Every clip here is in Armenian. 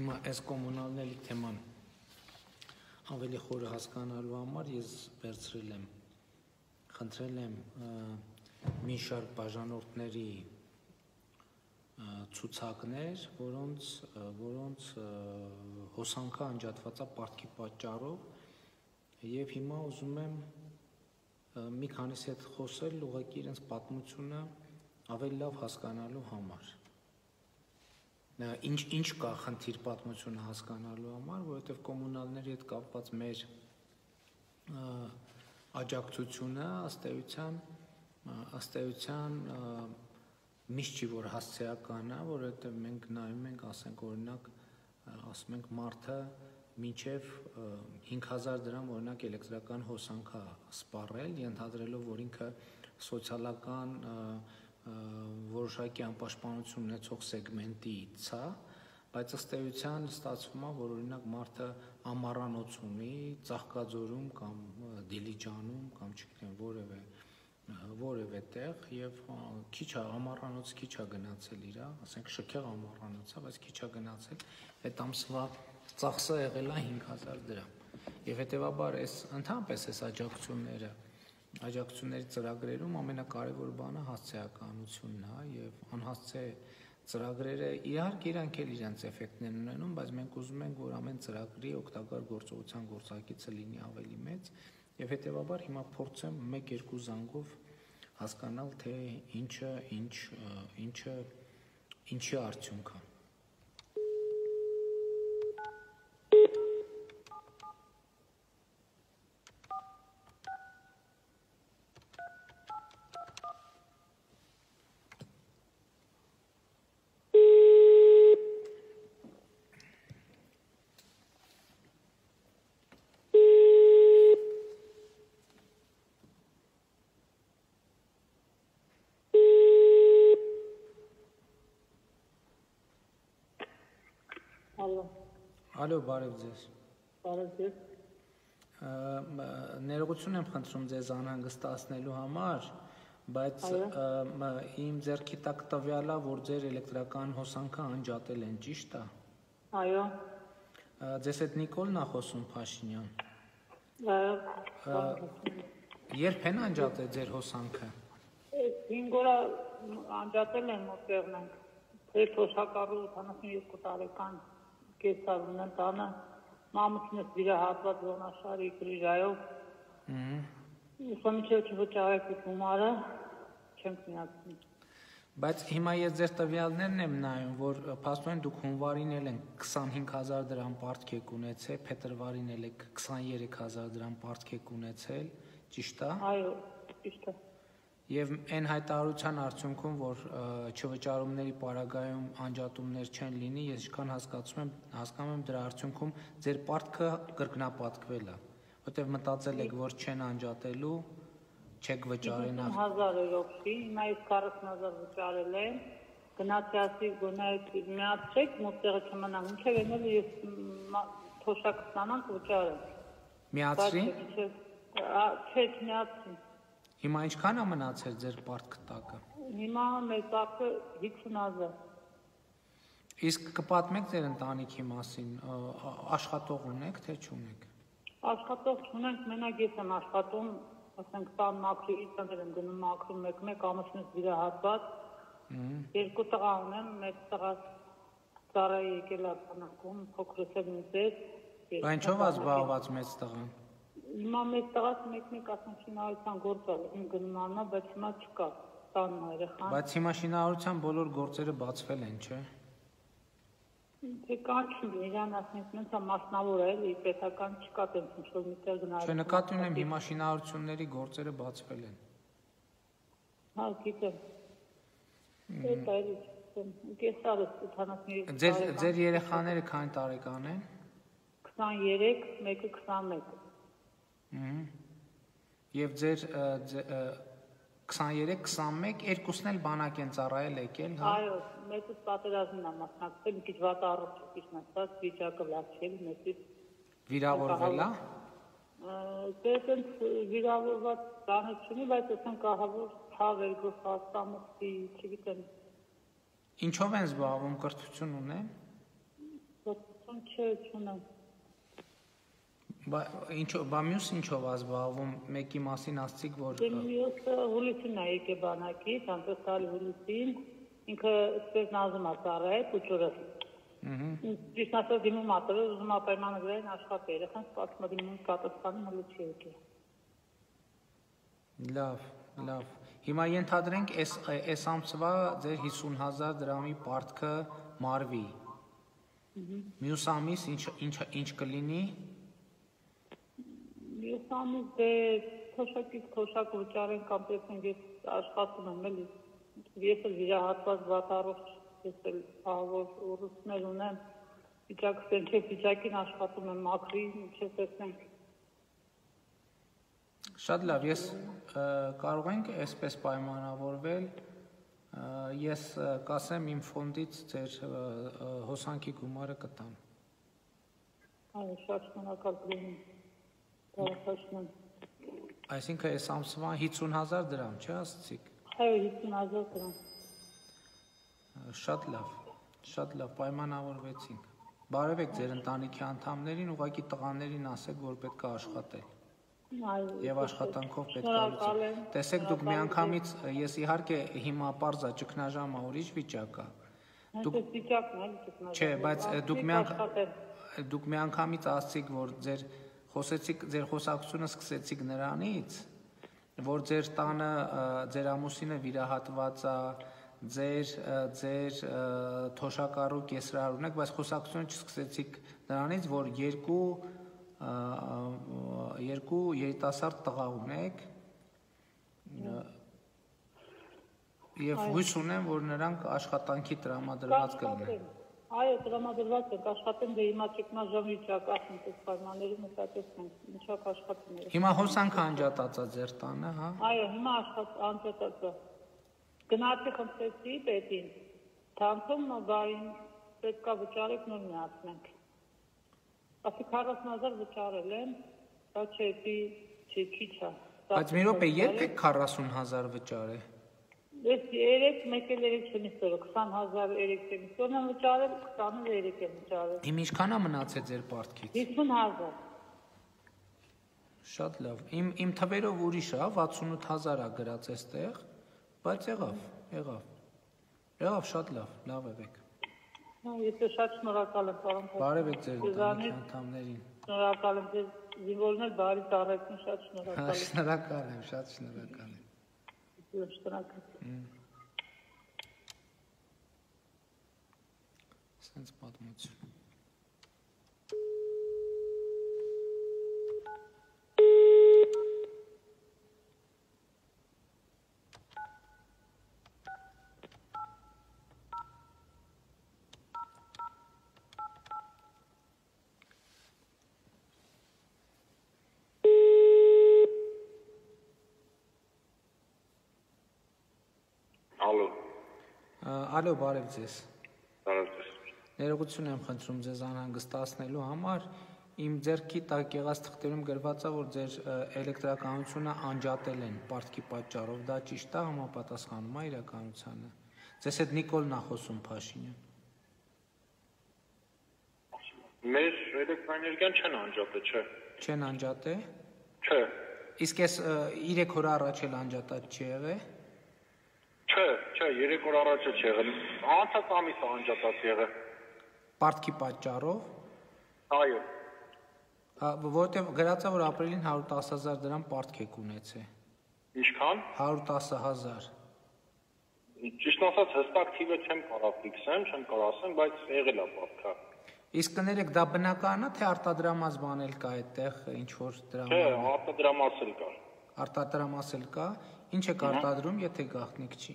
Հիմա այս կոմունալների թեման ավելի խորը հասկանալու համար ես վերցրել եմ խնդրել եմ մի շարք բաժանորդների ցուցակներ, որոնց որոնց հոսանքը անջատված է պարտքի պատճառով եւ հիմա ուզում եմ մի քանիսի հետ խոսել ուղղակի իրենց պատմությունը ավելի լավ հասկանալու համար ինչ ինչ կա խնդիր պատմությունը հասկանալու համար, որովհետև կոմունալների հետ կապված մեր աջակցությունը ըստ էության միշտ չի որ հասցեական է, որովհետև մենք նայում ենք, ասենք օրինակ, ասում ենք մարդը մինչև 5000 դրամ օրինակ էլեկտրական հոսանք է սպառել, ենթադրելով, որ ինքը սոցիալական որոշակի անպաշտպանություն ունեցող սեգմենտից է, բայց ըստ էության ստացվում է, որ օրինակ մարդը ամառանոց ունի, Ծաղկաձորում կամ Դիլիջանում կամ չգիտեմ որևէ որևէ տեղ եւ քիչ է ամառանոց քիչ է գնացել իրա, ասենք շքեղ ամառանոցա, բայց քիչ է գնացել, այդ ամսվա ծախսը եղել է 5000 դրամ։ Եվ հետեւաբար այս ընդհանրապես այս աջակցությունները աջակցությունների ծրագրերում ամենակարևոր բանը հասցեականությունն է եւ անհասցե ծրագրերը իհարկե իրանք էլ իրենց էֆեկտներն ունենում, բայց մենք ուզում ենք, որ ամեն ծրագրի օգտակար գործողության գործակիցը լինի ավելի մեծ եւ հետեւաբար հիմա փորձեմ 1-2 զանգով հասկանալ թե ինչը ինչ ինչը ինչի արդյունք է Ալո, բարև ձեզ։ Բարև ձեզ։ Ներողություն եմ խնդրում ձեզ անհանգստացնելու համար, բայց իմ ձեռքի տակ տվյալա, որ ձեր էլեկտրական հոսանքը անջատել են, ճիշտ է։ Այո։ Ձեզ հետ Նիկոլն է խոսում Փաշինյան։ Երբ են անջատել ձեր հոսանքը։ 5 օր անջատել են մոտերն ենք։ Ձեր թոշակառու 82 տարեկան կեսարուն են տանը մամուսնս վիրահատված զոնաշարի գրիժայով Ահա մինչև չվճարեք գումարը չենք միացնի Բայց հիմա ես ձեր տվյալներն եմ նայում, որ փաստորեն դուք հունվարին էլ են 25000 դրամ պարտք եք ունեցել, փետրվարին էլ եք 23000 դրամ պարտք եք ունեցել, ճիշտ է։ Այո, ճիշտ է։ Եվ այն հայտարարության արդյունքում, որ չվճարումների պարագայում անջատումներ չեն լինի, ես ինչքան հասկացում եմ, հասկանում եմ դրա արդյունքում ձեր պարտքը կրկնապատկվել է, որտեղ մտածել եք, որ չեն անջատելու, չեք վճարի նախ 1000 եվրոպի, հիմա ես 40000 վճարել եմ, գնացի ասի գոնայք միացեք, մոտեղը չմնա, ինչեւ ենել ես թոշակ ստանանք վճարեմ։ Միացրի։ Չէ, չմիացրի։ Հիմա ինչքան է մնացել ձեր պարտքը տակը։ Հիմա մեր տակը 50000։ Իսկ կպատմեք ձեր ընտանիքի մասին, աշխատող ունեք թե չունեք։ Աշխատող չունենք, մենակ ես եմ աշխատում, ասենք տան մաքրի, ցանցեր եմ գնում մաքրում մեկ-մեկ ամուսնուս վիրահատված։ Երկու տղա ունեմ, մեկ տղա ծառայի եկել է տանակում, փոքրս եմ ինձ։ Բայց ինչով է զբաղված մեծ տղան։ Հիմա մեծ տղաս մեկ-մեկ ասում շինարարության գործ ալ իմ գնմանա, բայց հիմա չկա տանն երեխան։ Բայց հիմա շինարարության բոլոր գործերը բացվել են, չէ՞։ կան չի, իրան ասենք նենց է մասնավոր է, էլի պետական չկա տենց ինչ որ միտեղ գնալ։ Չէ, նկատի ունեմ հիմա շինարարությունների գործերը բացվել են։ Հա, գիտեմ։ Դա էլի կեսարը 80 Ձեր ձեր երեխաները քանի տարեկան են։ 23, մեկը 21։ Եվ ձեր 23-21 երկուսն էլ բանակ են ծառայել եկել, հա։ Այո, մեկը պատերազմին է մասնակցել, մի քիչ վատ առողջ ճիշտ ասած, վիճակը լավ չէ, մեկը վիրավորվել է։ այդպես վիրավորված բանը չունի, բայց ասենք ահավոր ցավ էր գլխաստամուխի, չգիտեմ։ Ինչով են զբաղվում, կրթություն ունեն։ Ոչինչ չէ, չունեմ։ Բա ինչո՞վ, բա մյուս ինչով ա զբաղվում։ Մեկի մասին ասցիք, որ Դե մյուսը հուլիսին է եկե բանակից, անցած տարի հուլիսին, ինքը այսպես նազում է ծառայել փուճուրը։ Ահա։ Ճիշտ ասած դիմում ատը, ուզում է պայմանը գրեն աշխատի, երեխան սպասում է դիմում կատաստանի չի եկել։ Լավ, լավ։ Հիմա ենթադրենք այս այս ամսվա ձեր 50000 դրամի պարտքը մարվի։ Մյուս ամիս ինչ ինչ ինչ կլինի։ Ես ամիս դե թոշակից թոշակ վճարեն կամ տեսնենք ես աշխատում եմ էլի։ Ես էլ վիրահատված վատառողջ, ես էլ ահավոր ուռուցներ ունեմ։ Վիճակը սենչե վիճակին աշխատում եմ մաքրի, ինչպես տեսնենք։ Շատ լավ, ես կարող ենք այսպես պայմանավորվել։ Ես կասեմ իմ ֆոնդից ձեր հոսանքի գումարը կտամ։ Այո, շատ շնորհակալ կլինի։ Բարեխաշնեմ։ Այսինքն այս ամսվա 50000 դրամ, չէ՞ ասացիք։ Այո, 50000 դրամ։ Շատ լավ, շատ լավ պայմանավորվեցինք։ Բարևեք ձեր ընտանիքի անդամներին, ուղղակի տղաներին ասեք, որ պետք է աշխատել։ Այո։ Եվ աշխատանքով պետք է եմ, Տեսեք դուք միանգամից ես իհարկե հիմա པարզա ճգնաժամը ուրիշ վիճակ է։ Դուք վիճակն էլ ճգնաժամ։ Չէ, բայց, դուք միանգ- աշխատել։ Դուք միանգամից ասացիք, որ ձեր խոսեցիք, ձեր խոսակցությունը սկսեցիք նրանից, որ ձեր տանը ձեր ամուսինը վիրահատված է, ձեր ձեր թոշակառու կեսրար ունեք, բայց խոսակցությունը չսկսեցիք նրանից, որ երկու երկու երիտասարդ տղա ունեք եւ հույս ունեմ, որ նրանք աշխատանքի տրամադրված կլինեն։ Այո, տրամադրված եք, աշխատեն դե հիմա ճգնաժամ վիճակ, ասենք, այս պայմաններում մտածեցնենք, ինչա աշխատում եք։ Հիմա հոսանքը անջատած է ձեր տանը, հա։ Այո, հիմա աշխատ անցածը։ Գնացի խնդրեցի պետին։ Թանցում բարին պետքա վճարեք նոր միացնենք։ Ասի 40000 վճարել են, դա չէ, չի քիչ է։ Բայց մի րոպե, երբ եք 40000 վճարե։ Ես երեք մեկ էլ երեք սեմիստր 20000 երեք սեմիստր եմ վճարել, 20-ը երեք եմ վճարել։ Իմ ինչքան է մնացել ձեր պարտքից։ 50000։ Շատ լավ։ Իմ իմ թվերով ուրիշ է, 68000 է գրած այստեղ, բայց եղավ, եղավ։ Եղավ շատ լավ, լավ եք։ Հա, Ես շատ շնորհակալ եմ, պարոն։ Բարևեք ձեր ընտանիքի անդամներին։ Շնորհակալ եմ ձեզ զինվորներ բարի ծառայություն շատ Հա, շնորհակալ շնորհակալ եմ։ եմ, շատ շնորհակալ եմ։ Շնորհակալ։ Սենց պատմություն։ Ալո, Ա, Ալո, բարև ձեզ։ բարև։ Ներողություն եմ խնդրում ձեզ անհանգստացնելու համար։ Իմ ձեռքի տակ եղած թղթերում գրված է, որ ձեր էլեկտրականությունը անջատել են պարտքի պատճառով։ Դա ճիշտ է, համապատասխանում է իրականությանը։ Ձեզ հետ Նիկոլն է խոսում Փաշինյան։ Մեր էլեկտրոէներգիան չեն անջատել, չէ։ Չեն անջատե։ Չէ։ Իսկ այս 3 օր առաջ էլ անջատած չի եղել։ Չէ, չէ, 3 օր առաջ է եղել։ Անցած ամիս է անջատած եղել։ Պարտքի պատճառով։ Այո։ Հա, որտեղ գրած է, որ ապրիլին 110000 դրամ պարտք եք ունեցել։ Ինչքան։ 110000։ Ճիշտ ասած հստակ թիվը չեմ կարող ֆիքսեմ, չեմ կարող ասեմ, բայց եղել է պատկա։ Իսկ կներեք դա բնական է, թե արտադրամաս բան էլ կա այդտեղ, ինչ որ Չէ, դրամ արտադրամասել կար։ արտադրամաս էլ կա։ Ինչ եք արտադրում, եթե գաղտնիք չի։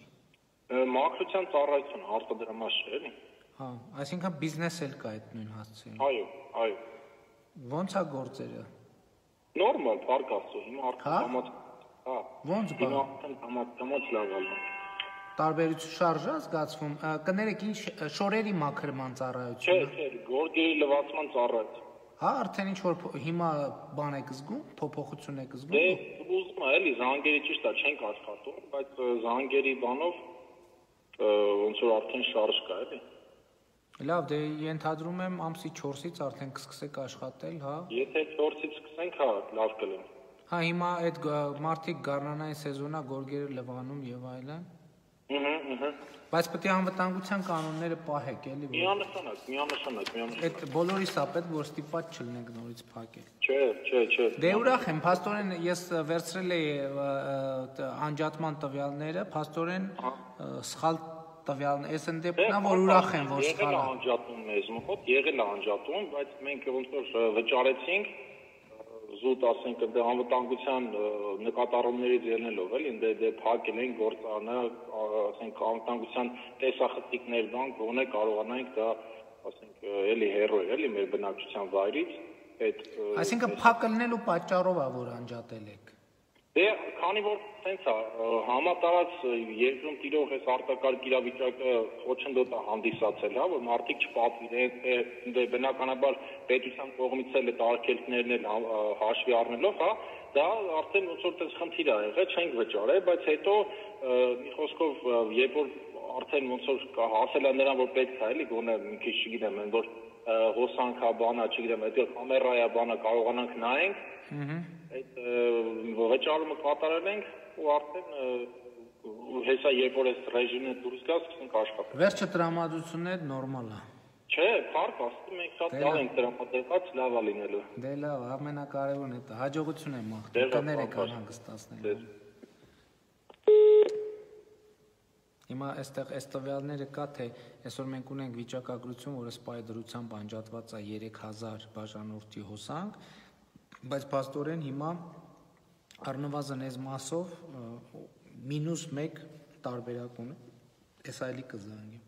Մաքրության ծառայություն արտադրամաս չէ, էլի։ Հա, այսինքն բիզնես էլ կա այդ նույն հասցեին։ Այո, այո։ Ոնց է գործերը։ Նորմալ, փառք Աստծո, հիմա Հա? արդեն համաց։ Հա։ Ոնց բա։ Հիմա արդեն համաց համաց լավ ալու։ Տարբերություն շարժա զգացվում։ Կներեք ինչ շորերի մաքրման Չէ, ծառայությունը։ չէ, գորգերի լվացման ծառայություն։ Հա, արդեն ինչ որ հիմա բան եք զգում, փոփոխություն եք Դե զգում։ ուզում եմ էլի զանգերի ճիշտ է չենք աշխատում, բայց զանգերի բանով ոնց որ արդեն շարժ կա էլի։ Լավ, դե ենթադրում եմ ամսի 4-ից արդեն կսկսեք աշխատել, հա։ Եթե 4-ից սկսենք, հա, լավ կլինի։ Հա, հիմա այդ մարդիկ գառնանային սեզոնա գորգերը լվանում եւ այլն։ Բայց պետք է անվտանգության կանոնները պահեք, էլի, Միանշանակ, միանշանակ, միանշանակ։ այդ բոլորիս է պետք որ ստիպված չլինենք նորից փակել։ Չէ, չէ, չէ։ Դե ուրախ եմ, փաստորեն ես վերցրել էի անջատման տվյալները, փաստորեն սխալ տվյալն էս են դեպքն, որ ուրախ եմ, որ եղել սխալ է է։ անջատում մեզ մոտ, եղել է անջատում, բայց մենք ոնց որ վճարեցինք զուտ ասենք դե անվտանգության նկատառումներից ելնելով էլի դե դե փակել են գործանը ասենք անվտանգության տեսախցիկներ բան գոնե կարողանանք դա ասենք էլի հերոյ էլի մեր բնակչության վայրից այդ Այսինքն փակելնելու պատճառով է որ անջատել եք։ Դե քանի որ տենց է համատարած երկրում տիրող այս արտակարգ իրավիճակը խոչընդոտ է հանդիսացել, հա, որ մարդիկ չպատվիրեն, դե բնականաբար պետության կողմից էլ այդ արգելքներն էլ հա- հաշվի առնելով, հա, դա արդեն ոնց որ տենց խնդիր է եղել, չենք վճարել, բայց հետո մի խոսքով երբ որ արդեն ոնց որ հասել է նրան, որ պետք է էլի գոնե մի քիչ չգիտեմ, որ հոսանքա բանա, չգիտեմ, այդ կամերայա բանը կարողանանք նայենք, այդ վճարումը կատարել ենք ու արդեն հեսա երբ որ այս ռեժիմը դուրս գա, սկսենք աշխատել։ Վերջը տրամադրությունն է նորմալ է։ Չէ, փառք աստծո մենք շատ Դե լավ ենք տրամադրված, լավ է լինելու։ Դե լավ, ամենակարևորն է դա։ Հաջողություն եմ մաղթում։ Դե լավ, Կներեք պապա։ անհանգստացնել։ Դե- Հիմա այստեղ այս տվյալները կա թե այսօր մենք ունենք վիճակագրություն, որը սպայի դրությամբ անջատված է 3000 բաժանորդի հոսանք, բայց փաստորեն հիմա առնվազն այս մասով մինուս 1 տարբերակ ունի։ Այս այլի կզանգի։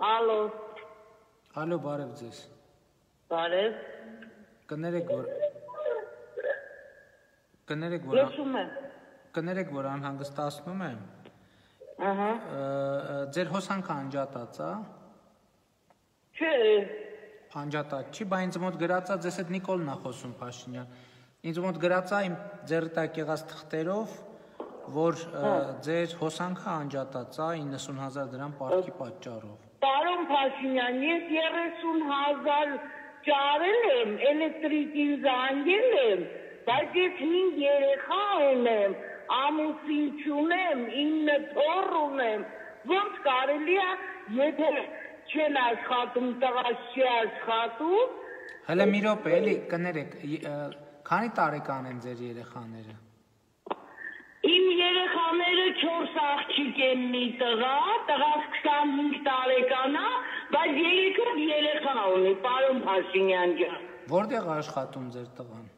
Ալո, Ալո, բարև ձեզ։ բարև։ Կներեք որ Կներեք որ Լսում եմ։ կներեք որ անհանգստացնում եմ։ Ահա։ Ձեր հոսանքը անջատած է։ Չէ, Անջատած չի, բայց ինձ մոտ գրածա ձեզ հետ Նիկոլն է խոսում Փաշինյան։ Ինձ մոտ գրածա իմ ձեռի տակ եղած թղթերով, որ ը, ձեր հոսանքը անջատած է 90000 դրամ պարտքի պատճառով։ Պարոն Փաշինյան, ես 30000 ճարել եմ, էլեկտրիկին զանգել եմ, բայց ես 5 երեխա ունեմ, ամուսին չունեմ, 9 թոռ ունեմ։ Ոնց կարելի է, եթե չեն աշխատում, տղաս չի աշխատում, Հələ մի րոպե, էլի կներեք, քանի տարեկան են ձեր երեխաները։ Իմ երեխաները 4 աղջիկ են մի տղա, տղաս 25 տարեկան է, բայց երեքով երեխա ունի, պարոն Փաշինյան ջան։ Որտեղ աշխատում ձեր տղան։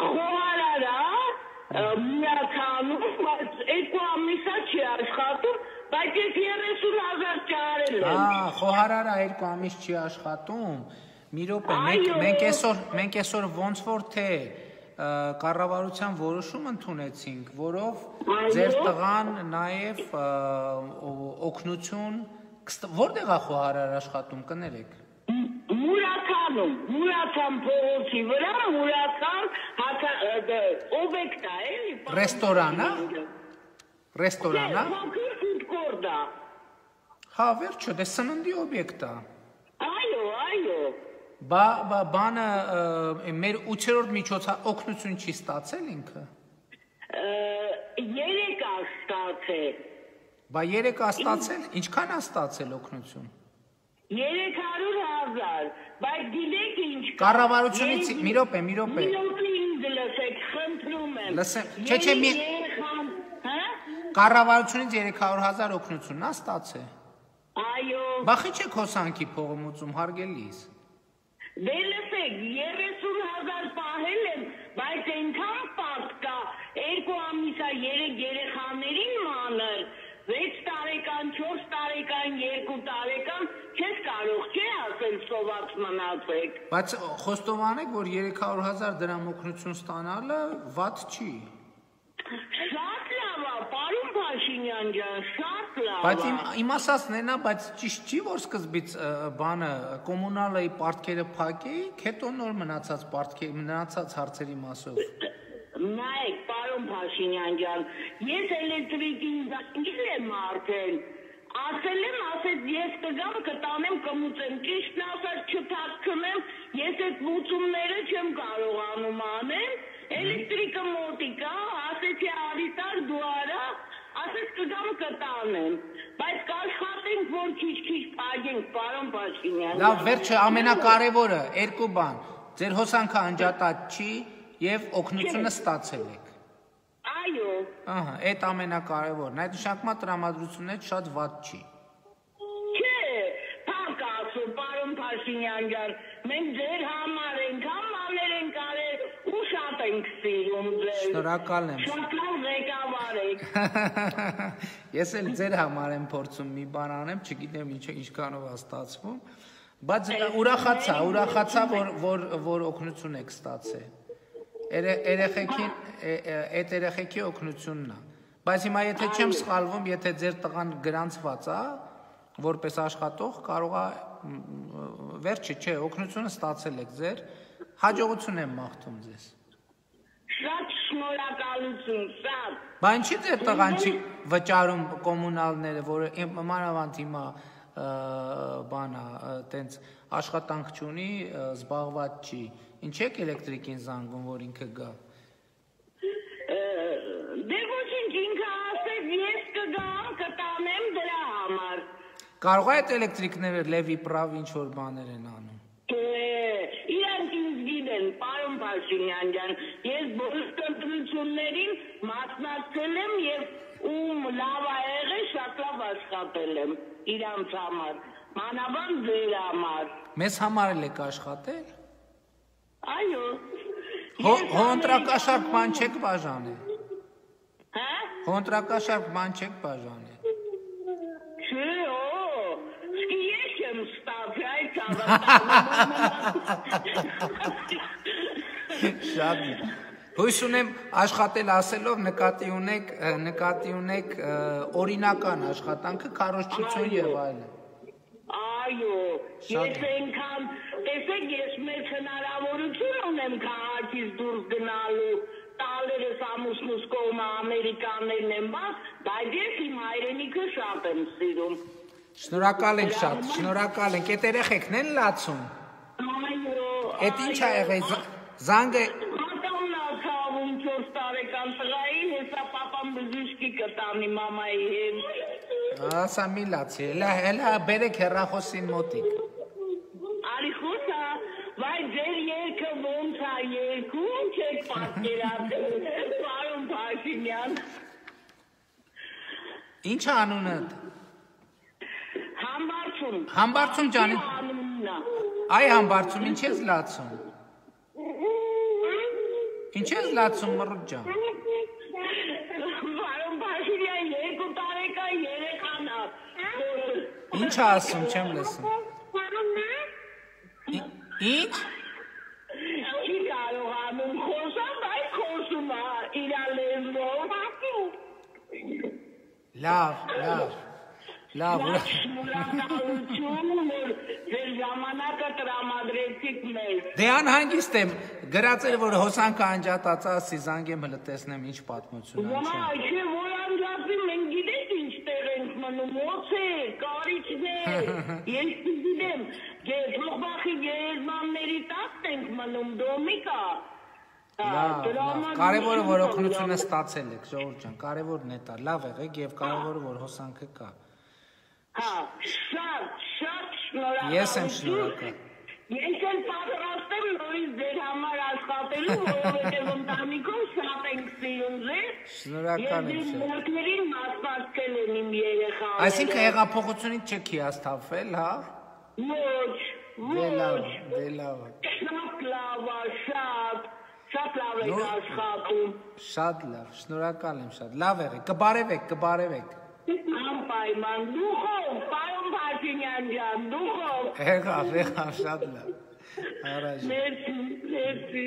Խոհարարա միացանում, բայց երկու ամիսա չի աշխատում, բայց ես 30000 ճարել եմ։ Ահա, խոհարարա երկու ամիս չի աշխատում։ Մի րոպե, մենք մենք այսօր մենք այսօր ոնց որ թե կառավարության որոշում ընդունեցինք, որով ձեր տղան նաև օգնություն որտեղ է խոհարար աշխատում կներեք։ Մուրացանում, Մուրացան փողոցի վրա, Մուրացան հացա օբյեկտ է, էլի։ պարոն Ռեստորան է։ Փաշինյան ջան։ Ռեստորան է։ Փոքր ֆուդկորտ է։ Հա, վերջը, դե սննդի օբյեկտ է։ Բա բա բանը մեր 8-րդ միջոցա օգնություն չի ստացել ինքը։ Ը, Երեք աստացել։ Բա 3 է ստացել, ինչքան է ստացել օգնություն։ 300000, բայց գիտեք ինչ կա։ Կառավարությունից մի րոպե, մի րոպե։ ինձ լսեք, խնդրում եմ։ Լսեմ, չէ, չէ, մի- հա? Կառավարությունից 300.000 օգնությունն է ստացել։ Այո։ Բա խի չէ հոսանքի փողոմուծում հարգելիս։ Դե լսեք, 30000 պահել եմ, բայց այնքան պարտ կա, երկու ամիսա երեք երեխաներին մանր, 6 տարեկան, 4 տարեկան, 2 տարեկան չես կարող, չէ՞ ասել սոված մնացեք։ Բայց խոստովանեք, որ 300.000 դրամ օգնություն ստանալը ված չի։ Շատ լավ է, պարոն Փաշինյան ջան, շատ լավ։ Բայց իմ իմ ասածն էնա, բայց ճիշտ չի որ սկզբից բանը կոմունալայի պարտքերը փակեիք, հետո նոր մնացած պարտքերի մնացած հարցերի մասով։ Նայեք, պարոն Փաշինյան ջան, ես էլեկտրիկին զանգել եմ արդեն։ Ասել եմ, ասեց ես կգամ կտանեմ կմուծեմ, ճիշտն ասած չթաքցնեմ, ես այդ մուծումները չեմ կարողանում անեմ։ Էլեկտրիկը մոտիկա, ասեցի արիտար դու արա, ասեց կգամ կտանեմ։ Բայց կաշխատենք, որ քիչ-քիչ փագենք, պարոն Փաշինյան։ Լավ, վերջը ամենակարևորը երկու բան։ Ձեր հոսանքը անջատած չի եւ օգնությունը ստացել եք։ Այո, Ահա, այդ ամենակարևորն։ Այդ նշանակմա տրամադրությունն է շատ վատ չի։ չէ, փակ ասում, պարոն Փաշինյան ջան, մենք ձեր համար ենք, համաներ ենք արել ու շատ ենք սիրում ձեզ։ Շնորհակալ եմ։ Շատ լավ ղեկավար եք։ Ես էլ ձեր համար եմ փորձում մի բան անեմ, չգիտեմ ինչ ինչքանով է ստացվում, բայց ուրախացա, ուրախացա, որ որ որ օգնություն եք ստացել։ Երե- Երեխեքին այդ երեխեքի օգնությունն է։ Բայց հիմա եթե չեմ սխալվում, եթե ձեր տղան գրանցված է, որպես աշխատող, կարող է վերջը, չէ, օգնությունը ստացել եք ձեր, հաջողություն եմ մաղթում ձեզ։ Շատ շնորհակալություն, շատ։ Բա ինչի դեր տղան չի վճարում կոմունալները, որը մանավանդ հիմա բանա, տենց աշխատանք չունի, զբաղված չի։ Ինչ եք էլեկտրիկին զանգում, որ ինքը գա։ Դե ոչինչ ինքը ասեց, ես կգամ, կտանեմ դրա համար։ Կարող է այդ էլեկտրիկները լևի պրավ ինչ որ բաներ են անում։ Թե իրանք ինձ գիտեն, պարոն Փաշինյան ջան, ես բոլոր կընտրություններին մասնակցել եմ եւ ում լավ ա եղել, շատ լավ աշխատել եմ իրանց համար, մանավանդ ձեր համար։ Մեզ համար էլ եք աշխատել։ Այո։ Հոնտրակաշարք բան չեք բաժանել։ Հա? Հոնտրակաշարք բան չեք բաժանել։ Չէ, օ, սկի ես եմ ստացի այդ Շատ Հույս ունեմ աշխատել ասելով նկատի ունեք նկատի ունեք օրինական աշխատանքը, քարոշչություն եւ այլն։ Այո, ես այնքան, տեսեք, ես մեծ հնարավորություն ունեմ քաղաքից դուրս գնալու, տալերս ամուսնուս կողմը ամերիկաներն են բաց, բայց ես իմ հայրենիքը շատ եմ սիրում։ Շնորհակալ ենք շատ, շնորհակալ ենք։ Այդ երեխեքն են լացում։ Այո, Այդ ինչ ա եղել զանգը Մատանն ացավում 4 տարեկան տղային, հեսա պապան բժիշկի կտանի մամայի հետ։ ասա մի լացի։ Հələ հələ բերեք հեռախոսին մոտիկ։ Արի խոսա, վայ ձեր երկը ոնց է երկում, չեք պատկերացել, պարոն Փաշինյան։ Ինչ է անունը։ Համբարձում։ Համբարձում ջանի։ Այ համբարձում ինչ ես լացում։ Ինչ ես լացում մռուտ ջան։ Պարոն Փաշինյան երկու տարեկան երեխան է։ Ինչ ասում, չեմ լսում։ Ինչ։ Չի կարողանում խոսալ, բայց խոսում է իր լեզվով։ Լավ, լավ։ Լավ, Շնորհակալություն, որ ձեր ժամանակը տրամադրեցիք մեզ։ Դե անհանգիստ եմ։ Գրած էր որ հոսանքը անջատած է, ասի զանգեմ հələ տեսնեմ ինչ պատմություն է։ Ոմա, չէ, որ անջատվի, մենք գիտենք ինչ տեղ ենք մնում, ոց է, կարիճներ, ես գիտեմ, փոխբախի գերմանների տակ ենք մնում, դոմիկա։ Լավ, լավ։ Կարևորը որ օգնությունը ստացել եք, ժողովուրդ ջան, կարևորն է դա։ Լավ եղեք եւ կարևորը որ հոսանքը կա։ Հա, շատ, շատ շնորհակալ։ Ես եմ շնորհակալ։ Ես էլ պատրաստ եմ նորից ձեր համար աշխատելու, որովհետև ընտանիքում շատ ենք սիրում ձեզ։ Շնորհակալ եմ Ես մորքերին մասնակցել եմ իմ երեխաներին։ Այսինքն հեղափոխությունից չեք հիասթափվել, հա։ Ոչ, Դե լավ, ոչ։ դե լավ։ Շատ լավ շատ, շատ լավ եք աշխատում։ Շատ լավ, շնորհակալ եմ շատ։ Լավ եղեք, կբարևեք, կբարևեք։ Անպայման, դուխով, Փաշինյան ջան, դուխով։ Եղավ, եղավ, շատ լավ։ Առաջ։ Մերսի, մերսի։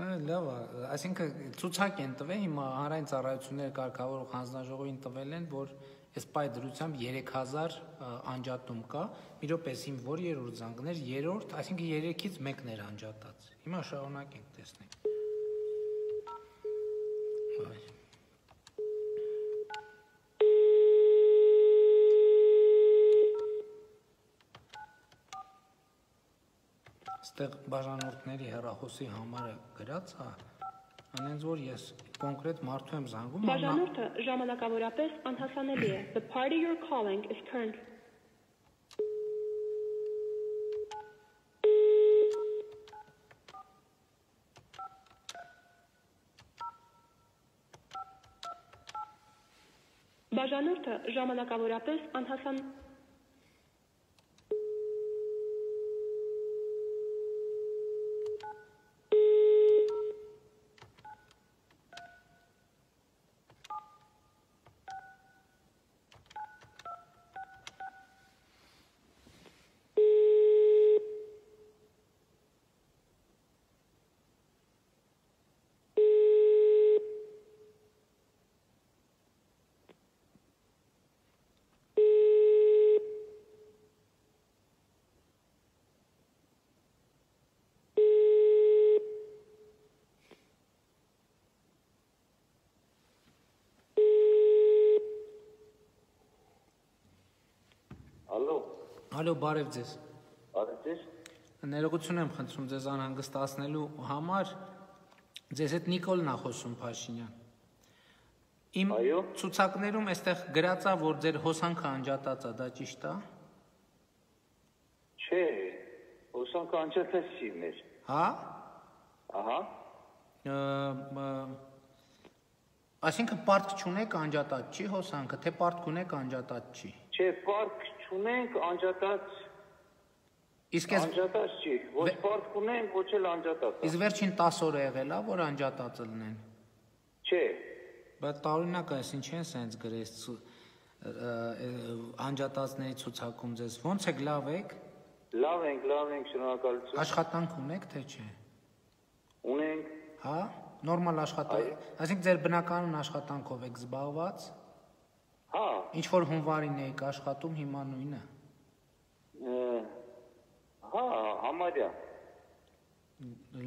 լավ այսինքն ցուցակ են տվել հիմա հանրային ծառայությունները կարգավորող հանձնաժողովին տվել են, որ այս պայ դրությամբ 3000 անջատում կա։ Մի րոպես իմ որ երրորդ զանգներ, երրորդ, այսինքն 3-ից մեկն էր անջատած։ Հիմա շարունակենք տեսնենք։ Այ Ստեղ բաժանորդների հեռախոսի համարը գրած է, անենց որ ես կոնկրետ մարդու եմ զանգում, Բաժանորդը ժամանակավորապես անհասանելի է. The party you're calling is current Բաժանորդը ժամանակավորապես անհասան Ալո, Ալո, բարև ձեզ։ արեցես։ Ներողություն եմ խնդրում ձեզ անհանգստացնելու համար։ Ձեզ հետ Նիկոլն է խոսում Փաշինյան։ Իմ ցուցակներում այստեղ գրած է, որ ձեր հոսանքը անջատած է, դա ճիշտ է։ Չէ, ոսանք անջատած չի մեր։ Հա։ Ահա, Այսինքն պարտք չունեք անջատած չի հոսանքը, թե պարտք ունեք անջատած չի։ չէ, պարկ չունենք անջատած, Իսկ ես անջատած չի։ Ոչ պարկ ունենք, ոչ էլ անջատած։ իսկ վերջին 10 օրը եղել է, որ անջատած լինեն։ Չէ, Բայց տարօրինակ է, ինչ են սենց գրես անջատածների ցուցակում ձեզ։ Ոնց եք լավ եք։ լավ ենք, լավ ենք, շնորհակալություն։ Աշխատանք ունեք թե չէ։ Ունենք, Հա, նորմալ աշխատանք։ Այսինքն ձեր բնականon աշխատանքով եք զբաղված։ հա, Ինչ որ հունվարին եք աշխատում, հիմա նույնը։ հա, համարյա։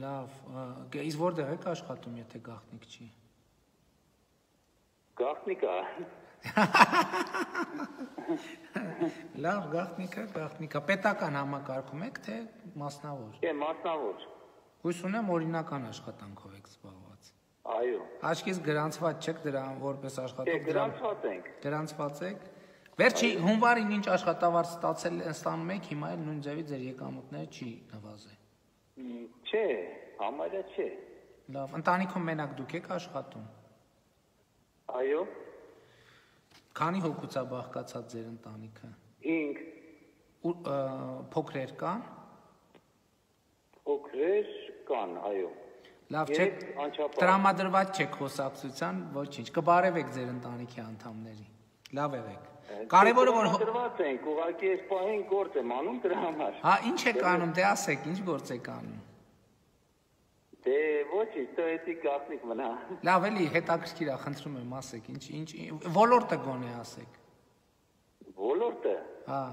Լավ, իսկ որտեղ եք աշխատում, եթե գաղտնիք չի։ Գախնիկա։ Լավ, գաղտնիքա, գաղտնիքա։ Պետական համակարգում եք թե մասնավոր։ Չէ, մասնավոր։ Հույս ունեմ օրինական աշխատանքով եք զբաղված։ Այո։ Աչքից գրանցված չեք դրան որպես աշխատող գրանցված ենք։ Գրանցված եք։ Վերջի հունվարին ինչ աշխատավարձ ստացել ստանում եք, հիմա էլ նույն ձևի ձեր եկամուտները չի նվազել։ Չէ, համարյա չէ։ Լավ, ընտանիքում մենակ դուք եք աշխատում։ Այո, Քանի հոգուց է բաղկացած ձեր ընտանիքը։ ինք Ու ը, փոքրեր կան։ փոքրեր կան, այո։ Լավ, չեք տրամադրված չեք խոսակցության, ոչինչ։ Կբարևեք ձեր ընտանիքի անդամներին։ Լավ եք։ Կարևորը որ դրված ենք, ուղղակի այս պահին գործ եմ անում դրա համար։ Հա, ինչ եք անում, դե ասեք, ինչ գործ եք անում։ Դե ոչինչ, դա էդի գաղտնիք մնա։ Լավ էլի, հետաքրքիր է, խնդրում եմ, ասեք, ինչ ինչ ոլորտը գոնե ասեք։ Ոլորտը Հա։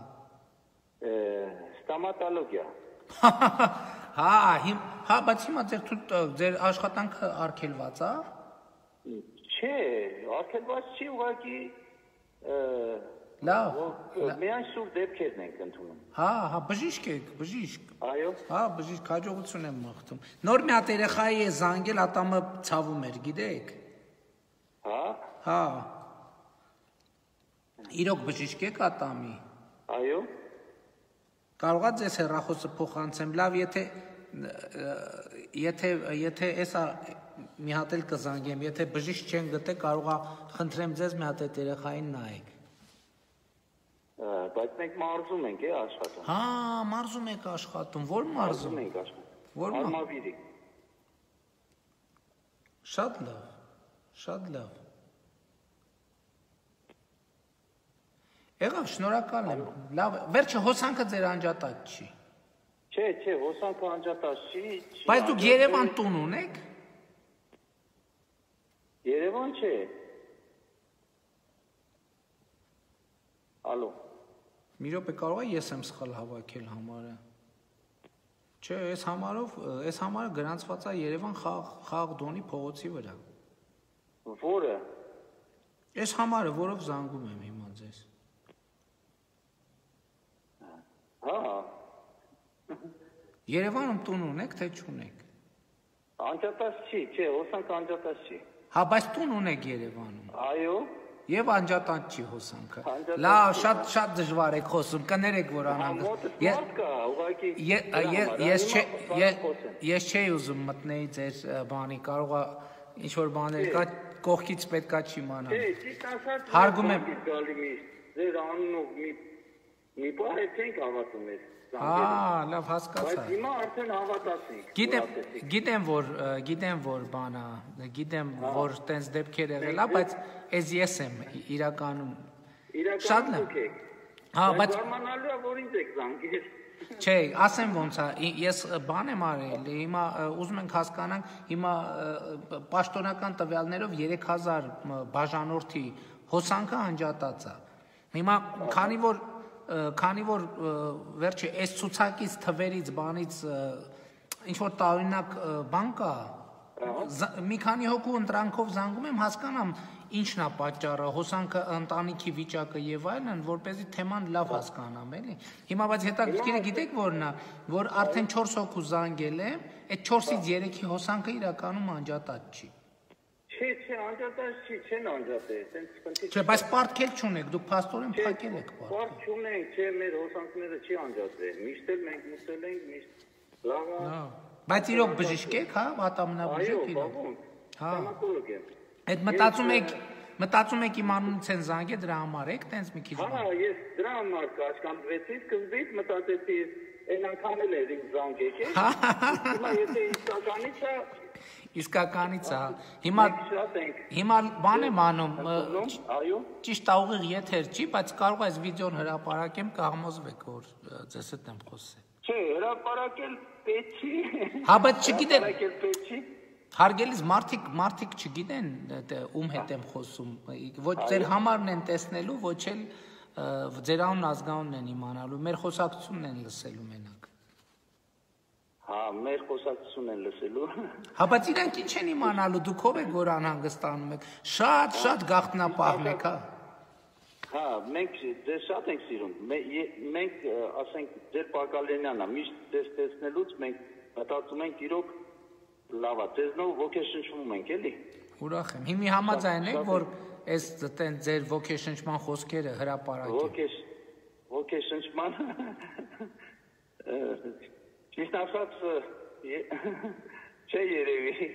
ստոմատոլոգիա։ Հա, հիմ, հա, բայց հիմա ձեր ձեր աշխատանքը արգելված է։ Չէ, արկելված չի ուղղակի Լավ։ միայն սուր դեպքերն ենք ընդունում։ Հա, հա, բժիշկ եք, բժիշկ։ Այո, Հա, բժիշկ հաջողություն եմ մաղթում։ Նոր մի հատ երեխայի է զանգել, ատամը ցավում էր, գիտեք։ հա, Հա։ Իրոք բժիշկ եք ատամի։ այո, Կարողա ձեզ հեռախոսը փոխանցեմ։ Լավ, եթե եթե եթե էսա մի հատ էլ կզանգեմ, եթե բժիշկ չեն գտե, կարողա խնդրեմ ձեզ մի հատ այդ երեխային նայեք։ բայց մենք մարզում ենք, է աշխատում։ Հա, մարզում եք աշխատում, ո՞ր մարզում։ ենք աշխատում։ Ո՞ր մա- Արմավիրի։ Շատ լավ։ Շատ լավ։ Եղավ, շնորհակալ եմ։ Լավ, վերջը հոսանքը ձեր անջատած չի։ Չէ, չէ, հոսանքը անջատած չի։ Բայց դուք Երևան տուն ունեք։ Երևան չէ։ Ալո։ Մի րոպե կարող է ես եմ սխալ հավաքել համարը։ Չէ, այս համարով, այս համարը գրանցված է Երևան խաղ խաղ դոնի փողոցի վրա։ Որը։ Այս համարը, որով զանգում եմ հիմա ձեզ։ Հա, Երևանում տուն ունեք, թե չունեք։ անջատած չի, չէ, հոսանքը անջատած չի։ Հա, բայց տուն ունեք Երևանում։ Այո, Եվ անջատանց չի հոսանքը։ Լավ, շատ շատ դժվար եք խոսում, կներեք որ մոտս անհանգիստ։ Ե- մարդ կա, ուղղակի։ Ես հիմա չէ կարող ե- խոսեմ։ ես չէի ուզում մտնեի ձեր բանի, կարողա ինչ որ բաներ կա կողքից պետքա ասած, Հարգում եմ։ ձեր անունով մի մի բան չենք հավատում ես։ Ահա, լավ Բայց հասկացա։ հիմա արդեն հավատացինք։ Գիտեմ, գիտեմ որ գիտեմ որ բանա, գիտեմ որ տենց դեպքեր եղել է, բայց ես ես եմ իրականում։ Իրականում դուք եք։ Հա, բայց զարմանալու է, որ ինձ եք զանգել։ Չէ, ասեմ ոնց է, ես բան եմ արել, հիմա ուզում ենք հասկանանք, հիմա պաշտոնական տվյալներով 3000 մ, բաժանորդի հոսանքը անջատած է։ Հիմա քանի որ քանի որ վերջը այս ցուցակից թվերից բանից ինչ որ տարօրինակ բան կա, մի քանի հոգու ընտրանքով զանգում եմ, հասկանամ ինչն է պատճառը, հոսանքը ընտանիքի վիճակը եւ այլն, որ เป զի թեման լավ հասկանամ, էլի։ Հիմա բայց հետաքրքիրը գիտեք որն է, որ արդեն 4 հոգու զանգել է, այդ 4-ից 3-ի հոսանքը իրականում անջատած չի։ Չէ, չէ, անջատած չի, չեն անջատել, տենց խնդիր։ Չէ, բայց պարտքել չունեք, դուք փաստորեն փակել եք պարտք։ Պարտ չունենք, չէ, մեր հոսանքները չի անջատել։ Միշտ էլ մենք մուսել ենք, միշտ լավ։ է։ Հա։ Բայց իրոք բժիշկ եք, հա, Այո, վատամնաբժիշկ իրոք։ Հա։ Ստամատոլոգ եմ։ Այդ մտածում եք, մտածում եք իմ անունից են զանգել դրա համար եք, տենց մի քիչ։ Հա, ես դրա համար կաշկանդվեցի, սկզբից մտածեցի այն անգամել էր ինձ զանգեք, է։ Հիմա եթե իսկականից է, Իսկականից է։ Հիմա հիմա բան եմ անում, Այո։ ճիշտ է ուղիղ եթեր չի, բայց կարող այս վիդեոն հրապարակեմ, կհամոզվեք, որ ձեզ հետ եմ խոսել։ Չէ, հրապարակել պետք չի։ Հա, բայց չգիտեն, Հրապարակել պետք չի։ հարգելից մարդիկ մարդիկ չգիտեն ում հետ եմ խոսում։ Ոչ ձեր համարն են տեսնելու, ոչ էլ ձեր անուն ազգանունն են իմանալու, մեր խոսակցությունն են լսելու մենակ։ Հա, մեր խոսակցությունն են լսելու։ Հա, բայց իրանք ինչ են իմանալու, դուք ով եք որ անհանգստանում եք։ Շատ շատ գախտնապահն եք, հա։ Հա, մենք ձեզ շատ ենք սիրում։ Մենք ասենք ձեր Պակալենյանա միշտ ձեզ տեսնելուց մենք մտածում ենք իրոք լավա, ձեզնով ոգեշնչվում ենք, էլի։ Ուրախ եմ։ Հիմի համաձայն եք, որ այս տեն ձեր ոգեշնչման խոսքերը հրապարակեն։ Ոգեշ ոգեշնչման ը, Ճիշտ ասած չէ երևի։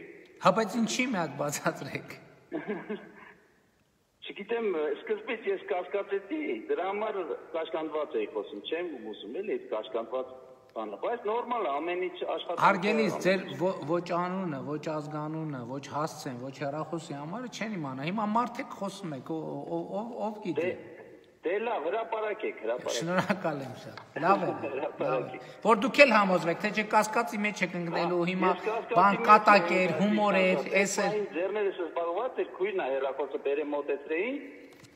Հա, բայց ինչի՞ մի հատ բացատրեք։ Չգիտեմ, սկզբից ես կասկածեցի, դրա համար կաշկանդված էի խոսում, չեմ ուսում, էլի այդ կաշկանդված բանը, բայց նորմալ է, ամեն ինչ աշխատում։ Հարգելից ձեր ոչ անունը, ոչ ազգանունը, ոչ հասցեն, ոչ հեռախոսի համարը չեն իմանա։ Հիմա մարդիկ խոսում եք, ով ով գիտե։ Դե լավ, հրապարակեք, հրապարակեք։ Շնորհակալ եմ շատ։ Լավ է։ Լավ է։ Որ դուք էլ համոզվեք, թե չէ կասկածի մեջ եք ընկնելու հիմա բան կատակ էր, հումոր էր, էս էր։ այն Ձեռներս զբաղված էր քույրն է հերակոցը բերե մոտեցրեին։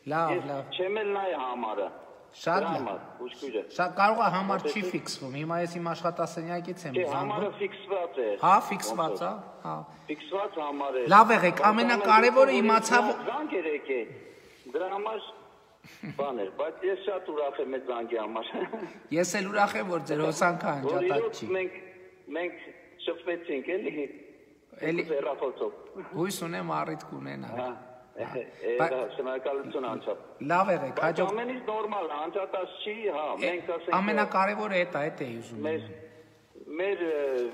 Լավ, լավ։ չեմ էլ նայ համարը։ Շատ լավ։ ուշքույրը։ Սա կարող է համար չի ֆիքսվում։ Հիմա ես իմ աշխատասենյակից եմ Չէ, համարը զանգում։ ֆիքսված է։ Հա, ֆիքսված է։ Հա։ Ֆիքսված համար է։ Լավ եղեք, ամենակարևորը իմացա, որ- Զանգ երեք է։ Դրա համար բան էր, բայց ես շատ ուրախ եմ այդ զանգի համար։ Ես էլ ուրախ եմ, որ ձեր հոսանքը անջատած չի։ մենք մենք շփվեցինք էլի։ Էլի- հերախոսով։ Հույս ունեմ առիթ կունենա։ Հա։ Դա շնորհակալություն անչափ։ Լավ եղեք, հաջող ամենից նորմալ է, անջատած չի, հա, մենք ասենք ամենակարևորը այդ է, այդ էի ուզում։ մեր մեր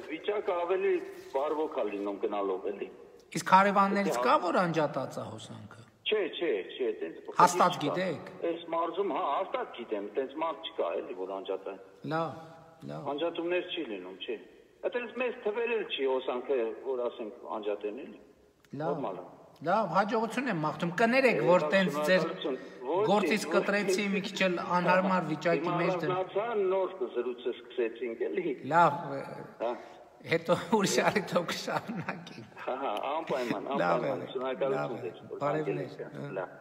վիճակը ավելի բարվոք է լինում գնալով, էլի։ Իսկ հարևաններից կա որ անջատած է հոսանքը։ Չէ, չէ, չէ, տենց Հաստատ գիտեք։ Այս մարզում, հա, հաստատ գիտեմ, տենց մարդ չկա, էլի, որ անջատան։ Լավ, լավ։ Անջատումներ չի լինում, չէ։ Այդպես մեծ թվեր էլ չի հոսանքը, որ ասենք անջատեն էլի։ Լավ։ Լավ, հաջողություն եմ մաղթում։ Կներեք, որ տենց ձեր գործից կտրեցի մի քիչ էլ անհարմար վիճակի մեջ դեմ։ Իմացա նոր զրույցը սկսեցինք էլի։ Լավ, Հա, հետո ուրիշ արիթով կշարունակենք։ հա, հա, անպայման, Լավ է, անպայման։ Շնորհակալություն լավ է, ձեզ։ բարևներ, Անգելիկա, հա։ Լավ,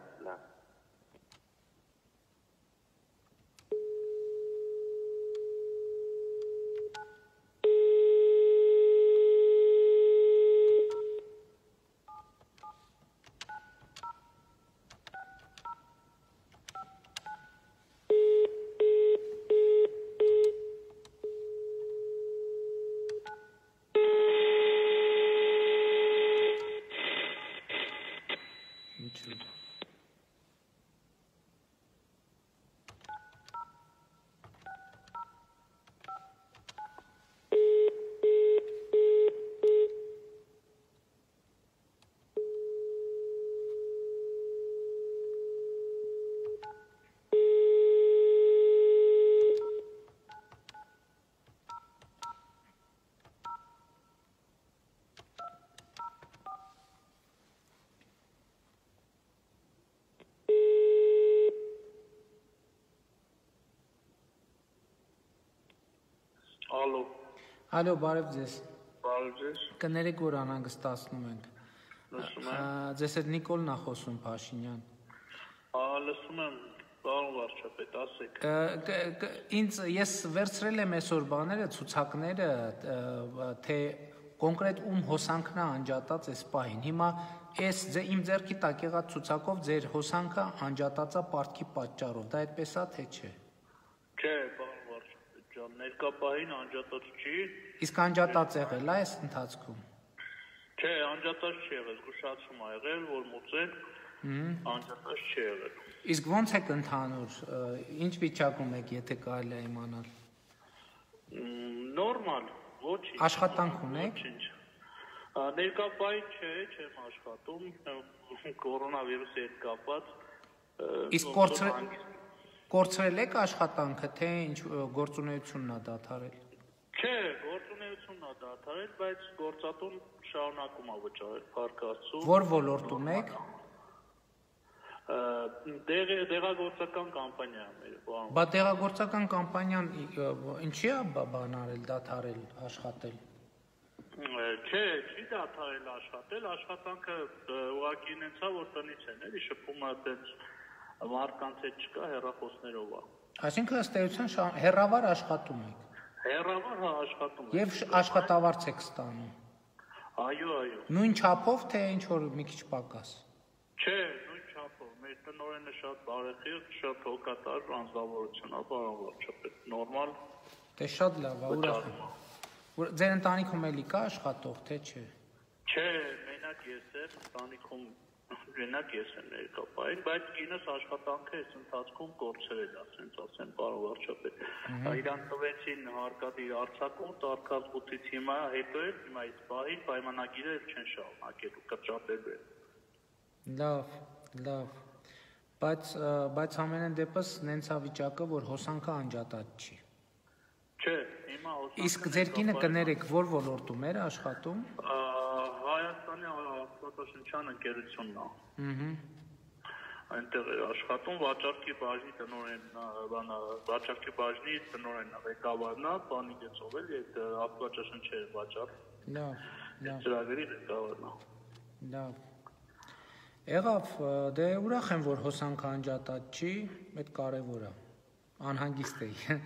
Ալո, բարև ձեզ։ բարև ձեզ։ Կներեք, որ անհանգստացնում ենք։ Լսում եմ։ Ձեզ հետ Նիկոլն է խոսում Փաշինյան։ Ա, լսում եմ, պարոն վարչապետ, ասեք։ Ինձ ես վերցրել եմ այսօր բաները, ցուցակները, թե կոնկրետ ում հոսանքն է անջատած այս պահին։ Հիմա այս ձե- իմ ձեռքի տակ եղած ցուցակով ձեր հոսանքը անջատած է պարտքի պատճառով։ Դա այդպես է թե չէ։ Չէ, ներկա պահին անջատած չի։ Իսկ անջատած եղել է այս ընթացքում։ Չէ, անջատած չի եղել, զգուշացում ա եղել, որ մուծեն։ Անջատած չի եղել։ Իսկ ո՞նց եք ընդհանուր, ինչ վիճակում եք, եթե կարելի է իմանալ։ Նորմալ, ոչինչ։ Աշխատանք ունեք։ Ոչինչ։ Ներկա պահին չէ, չեմ աշխատում, կորոնավիրուսի հետ կապված։ Իսկ ո- կորցրե- հանգիստ- Կորցրել եք աշխատանքը, թե ինչ գործունեությունն է դադարել։ Չէ, գործունեությունն է դադարել, բայց գործատուն շարունակում է վճարել Աստծո։ Որ ոլորտում եք։ Դեղ դեղագործական կամպանիա մեր Բա դեղագործական կամպանիան ինչի է բա- բան արել, դադարել, աշխատել։ Չէ, չի դադարել աշխատել, աշխատանքը ուղղակի ինձա որ տնից են, էլի շփումը այդպես մարդկանց հետ չկա, հեռախոսներով է։ Այսինքն ըստ էության հերավար աշխատում եք Հեռավոր հա աշխատում եւ շ- աշխատավարձ եք ստանում։ Այո, այո։ Նույն չափով թե ինչ որ մի քիչ պակաս։ Չէ, նույն չափով։ Մեր տնօրենը շատ բարեխիղճ, շատ հոգատար անձնավորություն է, պարոն վարչապետ։ Նորմալ Դե շատ լավ, ուրախ եմ։ Որ ձեր ընտանիքում էլի կա աշխատող, թե չէ։ Չէ, մենակ ես եմ, ընտանիքում մենակ ես եմ ներկայացել, բայց ինձ աշխատանքը այս ընթացքում կորցրել է, ասենց ասեմ, պարոն վարչապետ։ Իրան տվեցին հարկադիր արցակում, տարկազգուտից հիմա հետո էլ հիմա այս պահին պայմանագիրը չեն շարունակելու, կրճատելու են։ Լավ, լավ։ Բայց բայց ամենայն դեպս նենցա վիճակը, որ հոսանքը անջատած չի։ Չէ, հիմա հոսանքը Իսկ ձեր կինը կներեք, որ ոլորտում էր աշխատում։ Ա, հեղափոխության ընկերությունն է։ Ահա այնտեղ էր աշխատում վաճառքի բաժնի տնօրեն բանը վաճառքի բաժնի տնօրեն ղեկավարն է բանի գծով էլ այդ ապլաճաշնչեր վաճառ նա նա ծրագրի ղեկավարն է նա Եղավ դե ուրախ եմ որ հոսանք անջատած չի այդ կարևոր է անհանգիստ էի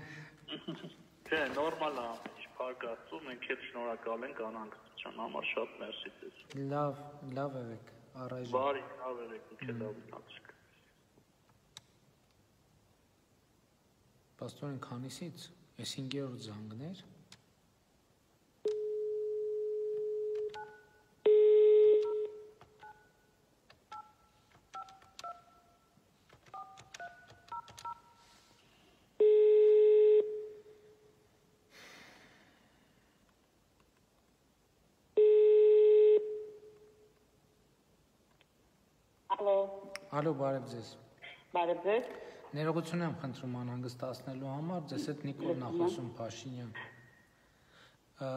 Չէ նորմալ է Աստծո, մենք հետ շնորհակալ ենք անհանգստության համար, շատ մերսի ձեզ։ Լավ, լավ եք, առայժմ։ Բարի լավ եք, ինչ լավ մնացեք։ Պաստորեն քանիսից, այս 5-րդ զանգներ։ Ալո, Ալո, բարև ձեզ։ բարև ձեզ։ Ներողություն եմ խնդրում անհանգստացնելու համար, ձեզ հետ Նիկոլն է խոսում Փաշինյան։ Ա,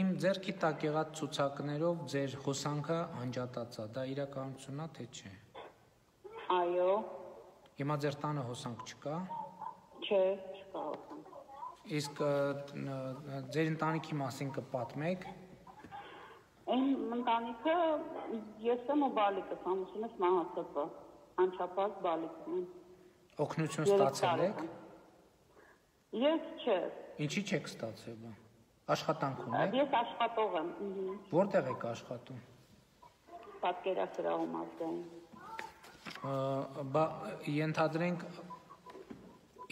Իմ ձերքի տակ եղած ցուցակներով ձեր հոսանքը անջատած է, դա իրականությունն է թե չէ։ Այո, Հիմա ձեր տանը հոսանք չկա։ չէ, չկա ասենք։ Իսկ ա, ձեր ընտանիքի մասին կպատմեք։ Այն ընտանիքը ես եմ ու բալիկս, ամուսինս մահացած է։ Անչափած բալիկն եմ։ Օգնություն ստացել եք։ Ես չէ։ Ինչի չեք ստացել բա։ Աշխատանք ունեք։ Ես աշխատող եմ։ Որտեղ եք աշխատում։ Պատկերասրահում ազգային։ Բա ենթադրենք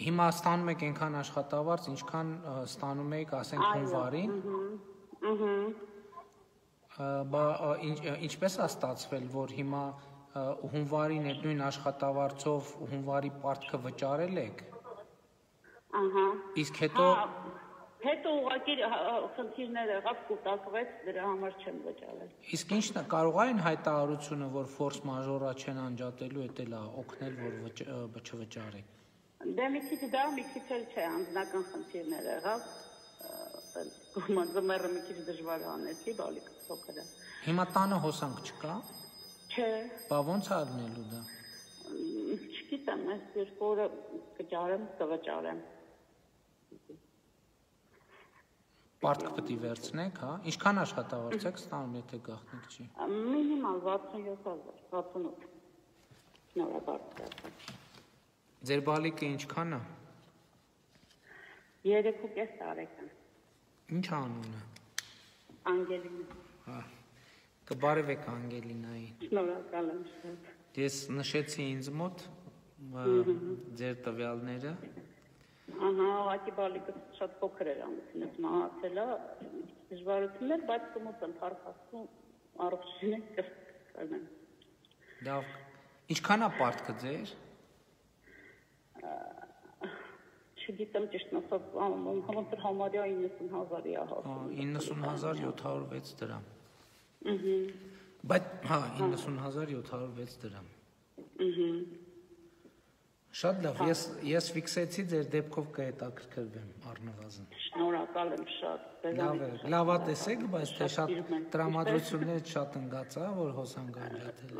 հիմա ստանում եք այնքան աշխատավարձ, ինչքան ստանում եք, ասենք, հունվարին։ Ահա։ Ա, Բա ինչ, ինչպես է ստացվել, որ հիմա հունվարին այդ նույն աշխատավարձով հունվարի պարտքը վճարել եք, Ահա։ իսկ հետո հետո ուղղակի խնդիրներ եղավ, կուտակվեց, դրա համար չեմ վճարել։ իսկ ինչն է կարող այն հայտարարությունը, որ ֆորս մաժորա չեն անջատելու, դա էլ է օգնել, որ չվճարեք։ Դե մի քիչ դա մի քիչ էլ չէ, անձնական խնդիրներ եղավ։ Գումարը մի քիչ դժվար անեցի, բալիկը փոքր է։ Հիմա տանը հոսանք չկա։ Չէ, Բա ո՞նց է ալնելու դա։ չգիտեմ, այս երկու օրը կճարեմ, կվճարեմ։ Պարտք պետք է վերցնեք, հա։ Ինչքան աշխատավարձ եք ստանում, եթե գաղտնիք չի։ Մինիմալ 67000, 68։ Նորաբարձ։ Ձեր բալիկը ինչքան է։ 3.5 տարեկան։ Ինչ անունը։ Անգելին։ Հա։ Կբարևեք Անգելինային։ Շնորհակալ եմ շատ։ Ես նշեցի ինձ մոտ ձեր տվյալները։ Ահա, ուղղակի բալիկը շատ փոքր էր ամուսինս մահացել է, դժվարություններ, բայց կմոտ եմ փառքաստում առողջին կրկնեմ։ Լավ։ Ինչքան է պարտքը ձեր։ Չգիտեմ ճիշտ ասած, ոնց որ համարյա 90000-ի է Ա, հասնում։ 90706 դրամ։ Ահա, Բայց հա 90706 դրամ։ ահա։ Շատ լավ, ես ես ֆիքսեցի ձեր դեպքով կհետաքրքրվեմ առնվազն։ Շնորհակալ եմ շատ։ Լավ է, լավա տեսեք, բայց թե շատ տրամադրություններ շատ ընկած է, որ հոսանք անջատել։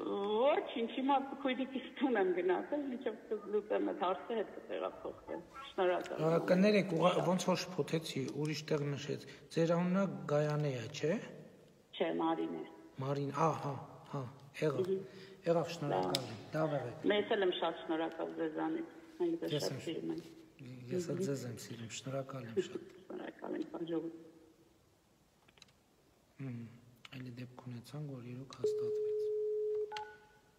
Ոչինչ, հիմա քույրիկիս տուն եմ գնացել, միջև կլուծեմ այդ հարցը հետ կտեղափոխվեմ։ Շնորհակալ եմ։ Կներեք, ոնց որ շփոթեցի, ուրիշ տեղ նշեց։ Ձեր անունը Գայանե է, չէ։ Չէ, Մարին է։ Մարին, ահա, հա, եղավ։ Եղավ, շնորհակալ եմ։ Լավ եղեք։ Մեզ էլ եմ շատ շնորհակալ ձեզանից։ Մենք ձեզ Ես շատ եմ։ սիրում ենք։ Ես էլ ձեզ եմ սիրում, շնորհակալ եմ շատ։ Շնորհակալ ենք հաջողություն։ Հմ, Այլ դեպք ունեցանք, որ իրոք հաստատվեց։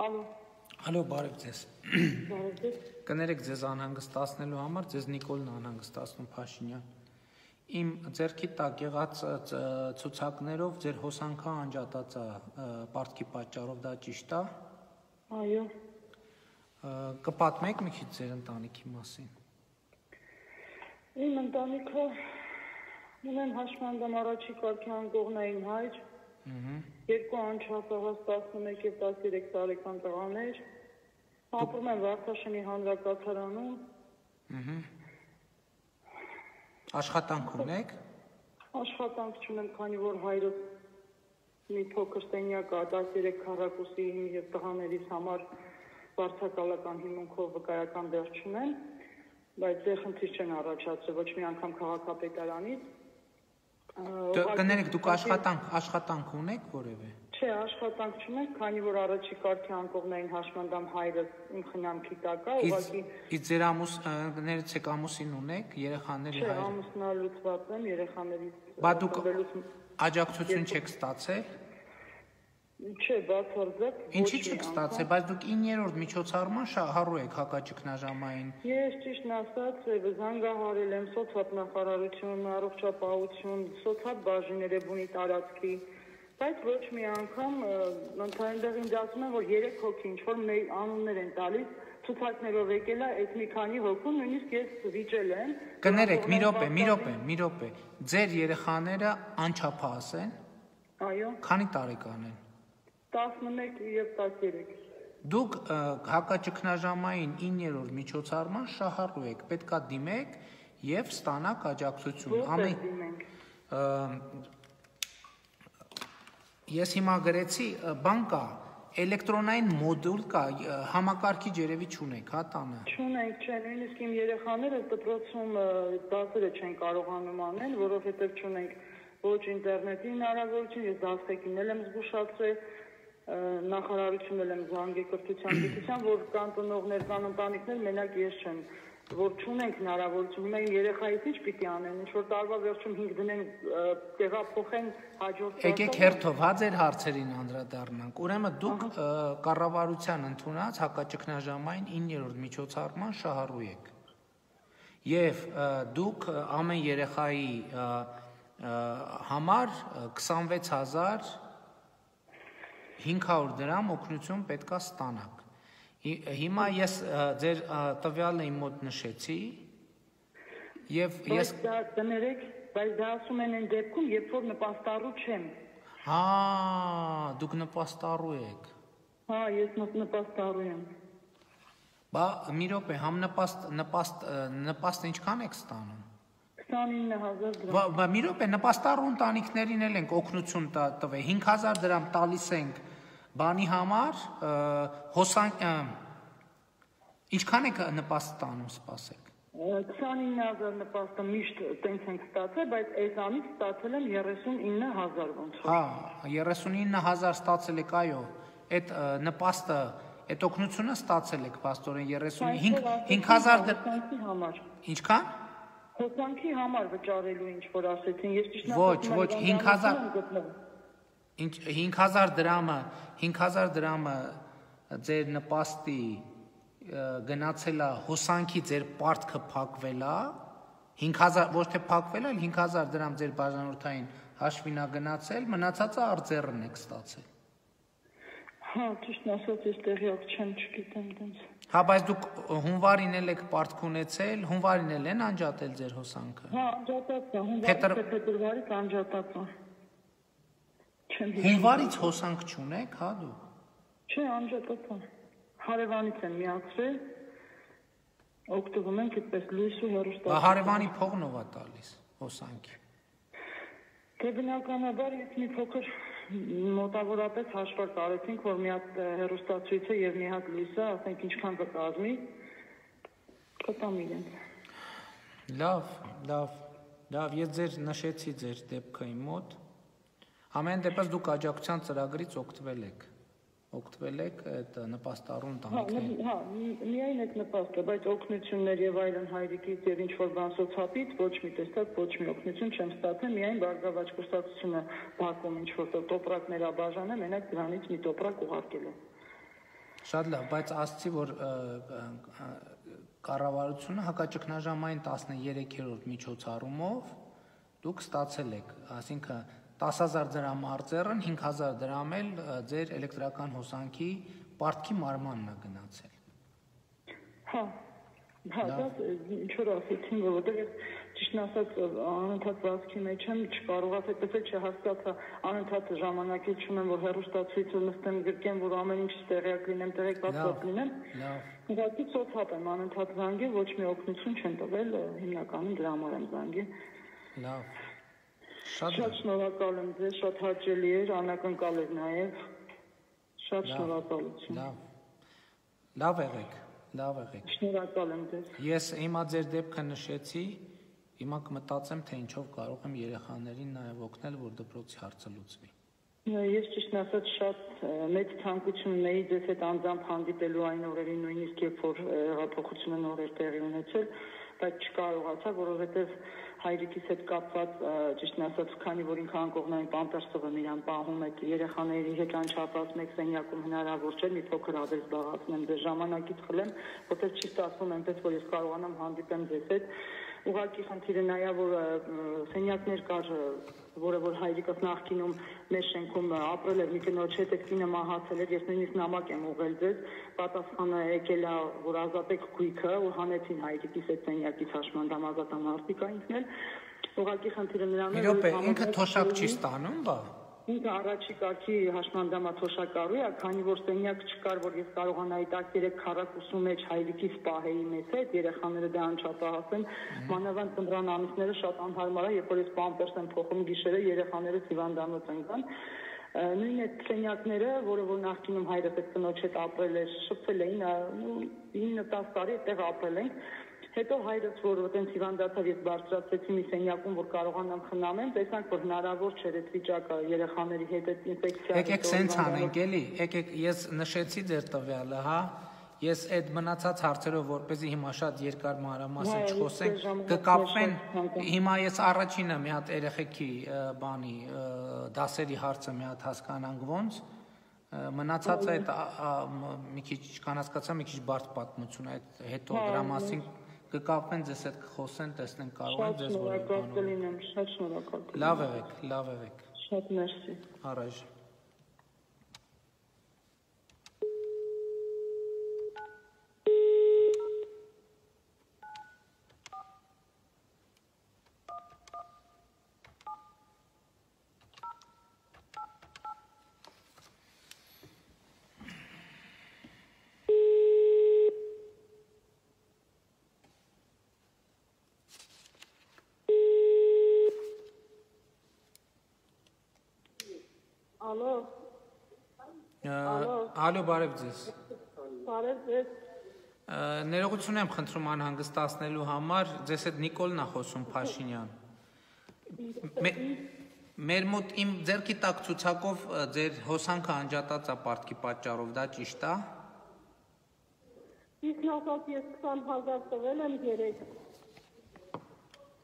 Ալո, Ալո, բարև ձեզ։ բարև Կներեք ձեզ անհանգստացնելու համար, ձեզ Նիկոլն անհանգստացնում Փաշինյան։ Իմ ձերքի տակ եղած ցուցակներով ձեր հոսանքը անջատած է պարտքի պատճառով դա ճիշտ է։ Այո, Կպատմեք մի քիչ ձեր ընտանիքի մասին։ իմ ընտանիքը ունեն հաշմանդամ առաջի կարգի անկողնային հայր, երկու անչափահաս 11 եւ 13 տարեկան տղաներ։ Ապրում են Վարդաշինի հանրակացարանում, Ահա։ Աշխատանք ունեք։ աշխատանք չունեմ, քանի որ հայրս մի փոքր սենյակ է 13 քառակուսի իմ եւ տղաներիս համար վարչակալական հիմունքով վկայական դեր չունեն, բայց դե խնդիր չեն առաջացրել ոչ մի անգամ քաղաքապետարանից։ կներեք դուք աշխատանք աշխատանք ունեք որևէ։ Չէ, աշխատանք չունենք, քանի որ առաջի կարգի անկողնային հաշմանդամ հայրս իմ խնամքի տակ է, ուղղակի իսկ ձեր ամուս ներեցեք ամուսին ունեք, երեխաների չէ, հայր։ ամուսնալուծված եմ երեխաներից Բա դուք աջակցություն չեք ստացել։ Չէ, բացարձակ։ Ինչի չեք ստացել, բայց դուք 9-րդ միջոցառման շահառու եք հակաճգնաժամային։ Ես ճիշտն ասած զանգահարել եմ սոցիալնախարարություն, առողջապահություն, սոցիալ բաժինները բունի տարածքի, բայց ոչ մի անգամ ընդհանրապես ինձ ասում են, որ 3 հոգի ինչ որ անուններ են տալիս, ցուցակներով եկել է այդ մի քանի հոգու, նույնիսկ ես վիճել եմ։ Կներեք, մի րոպե, մի րոպե, մի րոպե։ Ձեր երեխաները անչափահաս են։ Այո, Քանի տարեկան են։ 11 եւ 13։ Դուք հակաճգնաժամային 9-րդ միջոցառման շահառու եք, պետքա դիմեք եւ ստանաք աջակցություն։ Ամեն ես հիմա գրեցի բան կա, էլեկտրոնային մոդուլ կա, համակարգիչ երևի չունեք, հա տանը։ Չունենք, չէ, նույնիսկ իմ երեխաները դպրոցում դասերը չեն կարողանում անել, որովհետև չունենք ոչ ինտերնետի հնարավորություն, ես դասղեկին էլ եմ զգուշացրել, ը, նախարարությունն էլ եմ զանգի կրթության գիտության, որ կան տնողներ, կան ընտանիքներ, մենակ ես չեմ որ չունենք հնարավորություն, իմ երեխայից ինչ պիտի անեն, ինչ որ տարվա վերջում 5 դնեն տեղափոխեն հաջորդ Եկեք հերթով հա ձեր հարցերին անդրադառնանք։ Ուրեմն դուք կառավարության ընդունած հակաճգնաժամային 9-րդ միջոցառման շահառու եք։ Եվ դուք ամեն երեխայի համար ը, 26000 500 դրամ օգնություն պետքա ստանաք։ Հի- Հիմա ես ձեր տվյալը իմ մոտ նշեցի եւ Ես դներեք, բայց դա ասում են այն դեպքում, երբ որ նպաստառու չեմ։ հա դուք նպաստառու եք։ Հա, ես նպաստառու եմ։ Բա մի րոպե, համ նպաստ նպաստ նպաստ ինչքան եք ստանում։ 29000 դրամ։ Բա մի րոպե, նպաստառու ընտանիքներին էլ ենք օգնություն տվել։ 5000 դրամ տալիս ենք բանի համար, հոսանք ինչքան եք նպաստ ստանում, սպասեք։ 29000 նպաստը միշտ տենց ենք ստացել, բայց այսանից ստացել եմ 39000 ոնց որ։ Հա, 39000 ստացել եք, այո։ Այդ նպաստը, այդ օգնությունը ստացել եք, աստորեն 35 5000 դրամ։ հոսանքի համար։ Ինչքան։ Հոսանքի համար վճարելու ինչ որ ասեցին, ես ճիշտ Ոչ, ոչ, 5000 եմ գտնել։ Ինչ 5000 դրամը 5000 դրամը ձեր նպաստի գնացել է հոսանքի ձեր պարտքը փակվել է 5000 ոչ թե փակվել այլ 5000 դրամ ձեր բաժանորդային հաշվին է գնացել, մնացածը արձերն եք ստացել։ Հա, ճիշտ ասած, ես տեղյակ չեմ, չգիտեմ դենց։ Հա, բայց դուք հունվարին էլ եք պարտք ունեցել, հունվարին էլ են անջատել ձեր հոսանքը։ Հա, անջատած է, հունվարից փետրվարից անջատած է։ Չեմ Հունվարից հոսանք չունեք, հա դուք։ Չէ, անջատած է։ Հարևանից եմ միացրել։ Օգտվում ենք այդպես լույս ու հեռուստա։ Բա հարևանի փողն ով է տալիս հոսանքի։ Դե բնականաբար ես մի փոքր մոտավորապես հաշվարկ արեցինք, որ մի հատ հեռուստացույցը եւ մի հատ լույսը, ասենք ինչքան կկազմի, կտամ իրենց։ Լավ, լավ, լավ, ես ձեր նշեցի ձեր դեպքը իմ մոտ։ Ամեն դեպս դուք աջակցության ծրագրից օգտվել եք։ Օգտվել եք այդ նպաստառուն Հա, տանիքների։ ն- հա, մի- միայն այդ նպաստը, բայց օգնություններ եւ այլն հայրիկից եւ ինչ որ բան սոցիալից ոչ մի տեսակ ոչ մի օգնություն չեմ ստացել, միայն բարգավաճ կուսակցությունը բակում ինչ որ տոպրակներ աբաժանը, մենակ դրանից մի տոպրակ ուղարկել է։ Շատ լավ, բայց ասացի, որ կառավարությունը հակաճգնաժամային 13-րդ միջոցառումով դուք ստացել եք, ասինքն 10000 դրամ արձերն 5000 դրամ էլ ձեր էլեկտրական հոսանքի պարտքի մարմանն է գնացել։ Հա։ Հա, դա ինչ որ ասեցին, որովհետեւ ես ճիշտ ասած անընդհատ վազքի մեջ եմ, չկարողացա այդպես չհասկացա, անընդհատ ժամանակից չունեմ, որ հերոստացույցը նստեմ գրկեմ, որ ամեն ինչ տեղյակ լինեմ, տեղեկացված լինեմ։ Լավ։ Ուղղակի ծոցապ եմ անընդհատ զանգել, ոչ մի օգնություն չեն տվել, հիմնականում դրա համար եմ զանգել։ Լավ։ Շատ շնորհակալ եմ ձեզ, շատ հաճելի էր, անակնկալ էր նաև։ Շատ շնորհակալություն։ լավ։ Լավ եղեք, լավ եղեք։ Շնորհակալ եմ ձեզ։ Ես հիմա ձեր դեպքը նշեցի, հիմա կմտածեմ, թե ինչով կարող եմ երեխաներին նաև օգնել, որ դպրոցի հարցը լուծվի։ Ես ճիշտ ասած շատ մեծ ցանկություն ունեի ձեզ հետ անձամբ հանդիպելու այն օրերին, նույնիսկ երբ որ հեղափոխությունը նոր էր տեղի ունեցել, բայց չկարողացա, որովհետև հայրիկիս հետ կապված ճիշտն ասած, քանի որ ինքը անկողնային պամպերսով եմ իրան պահում այդ երեխաների հետ անչափած մեկ սենյակում հնարավոր չէ մի փոքր ավել զբաղացնեմ դե ժամանակից խլեմ, որտեղ չի ստացվում այնպես որ ես կարողանամ հանդիպեմ ձեզ հետ ուղղակի խնդիրը նա է որ սենյակներ կար որը որ հայրիկս նախկինում մեր շենքում ապրել էր մի կնոջ հետ այդ կինը մահացել էր ես նույնիսկ նամակ եմ ուղղել ձեզ պատասխանը եկել է որ ազատեք քույքը ու հանեցին հայրիկիս այդ սենյակից հաշմանդամ ազատամարտիկա ինքն էլ ուղղակի խնդիրը նրան է որ ինքը թոշակ չի ստանում բա ինքը առաջի կարգի հաշմանդամաթոշակառու է, քանի որ սենյակ չկար, որ ես կարողանայի 13 քառակուսու մեջ հայրիկից պահեի մեզ հետ, երեխաները դա անչափահաս են, մանավանդ ծննդրան ամիսները շատ անհարմար է, երբ որ ես պամպերս եմ փոխում գիշերը, երեխաները հիվանդանոց են գան նույն այդ սենյակները, որը որ նախկինում հայրս այդ կնոջ հետ ապրել էր, շփվել էին, 9-10 տարի այդտեղ ապրել ենք, Հետո հայրս, որ այտենց հիվանդացավ, ես բարձրացեցի մի սենյակում, որ կարողանամ խնամեմ, տեսանք, որ հնարավոր չէր այդ վիճակը երեխաների հետ այդ ինֆեկցիա։ Եկեք սենց անենք էլի, եկեք ես նշեցի ձեր տվյալը, հա։ Ես այդ մնացած հարցերով, որպեսզի հիմա շատ երկար մանրամասն չխոսենք, կկապվեն։ Հիմա ես առաջինը մի հատ երեխեքի բանի դասերի հարցը մի հատ հասկանանք ոնց մնացածը այդ մի քիչ կանասկացա մի քիչ բարդ պատմություն այդ հետո դրա մասին կկապվեն ձեզ հետ կխոսեն, տեսնեն կարող են ձեզ որ Շատ շնորհակալ կլինեմ, շատ շնորհակալ։ Լավ եղեք, լավ եղեք։ Շատ մերսի։ Առաջ։ Ալո, բարև ձեզ։ Բարև ձեզ։ Ներողություն եմ խնդրում անհանգստացնելու համար, ձեզ հետ Նիկոլն է խոսում Փաշինյան։ Մեր մոտ իմ ձերքի տակ ցուցակով ձեր հոսանքը անջատած է պարտքի պատճառով, դա ճիշտ է։ Իսկ նախած ես 20000 տվել եմ երեք։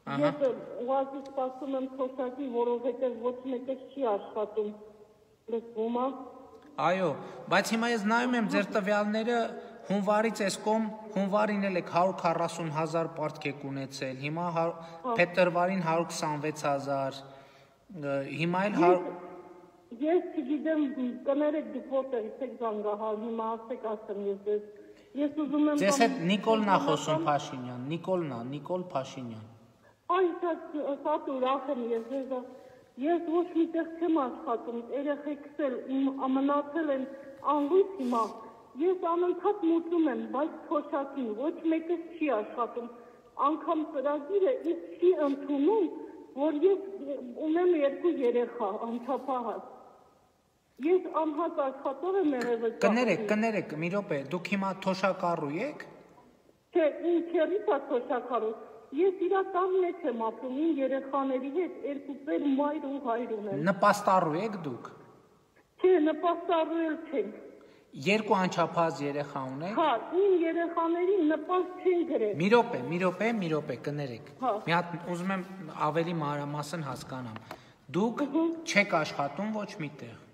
Ահա։ Ես ուղղակի սպասում եմ փոխակի, որովհետև ոչ մեկը չի աշխատում։ Լսվում է։ Այո, բայց հիմա ես նայում եմ ձեր տվյալները հունվարից այս կողմ հունվարին էլ եք 140000 պարտք եք ունեցել, հիմա փետրվարին 126000, հիմա էլ Ես չգիտեմ, կներեք որտեղից եք զանգահար, հիմա ասեք ասեմ ես ձեզ։ Ես ուզում եմ Ձեզ հետ Նիկոլն է խոսում Փաշինյան, Նիկոլն է, Նիկոլ Փաշինյան։ Այ շատ շատ ուրախ եմ ես ձեզ Ես ոչ միտեղ չեմ աշխատում, երեխեքս էլ իմ ամնացել են անլույս հիմա։ Ես անընդհատ մուծում եմ, բայց փոշակին ոչ մեկը չի աշխատում։ Անկամ ծրագիրը ինձ չի ընդունում, որ ես ունեմ երկու երեխա, անչափահաս։ Ես անհատ աշխատող եմ եղել։ Կներեք, կներեք, մի րոպե, դուք հիմա թոշակառու եք։ Չէ, ինձ չերից է թոշակառու։ Ես իրական մեջ եմ ապրում իմ երեխաների հետ, երկու ծեր մայր ու հայր ունեմ։ Նպաստառու եք դուք։ Չէ, նպաստառու էլ չենք։ Երկու անչափահաս երեխա ունեք։ Հա, իմ երեխաների նպաստ չեն գրել։ Մի րոպե, մի րոպե, մի րոպե, կներեք։ հա։ Մի հատ ուզում եմ ավելի մանրամասն հասկանամ։ Դուք չեք աշխատում ոչ միտեղ։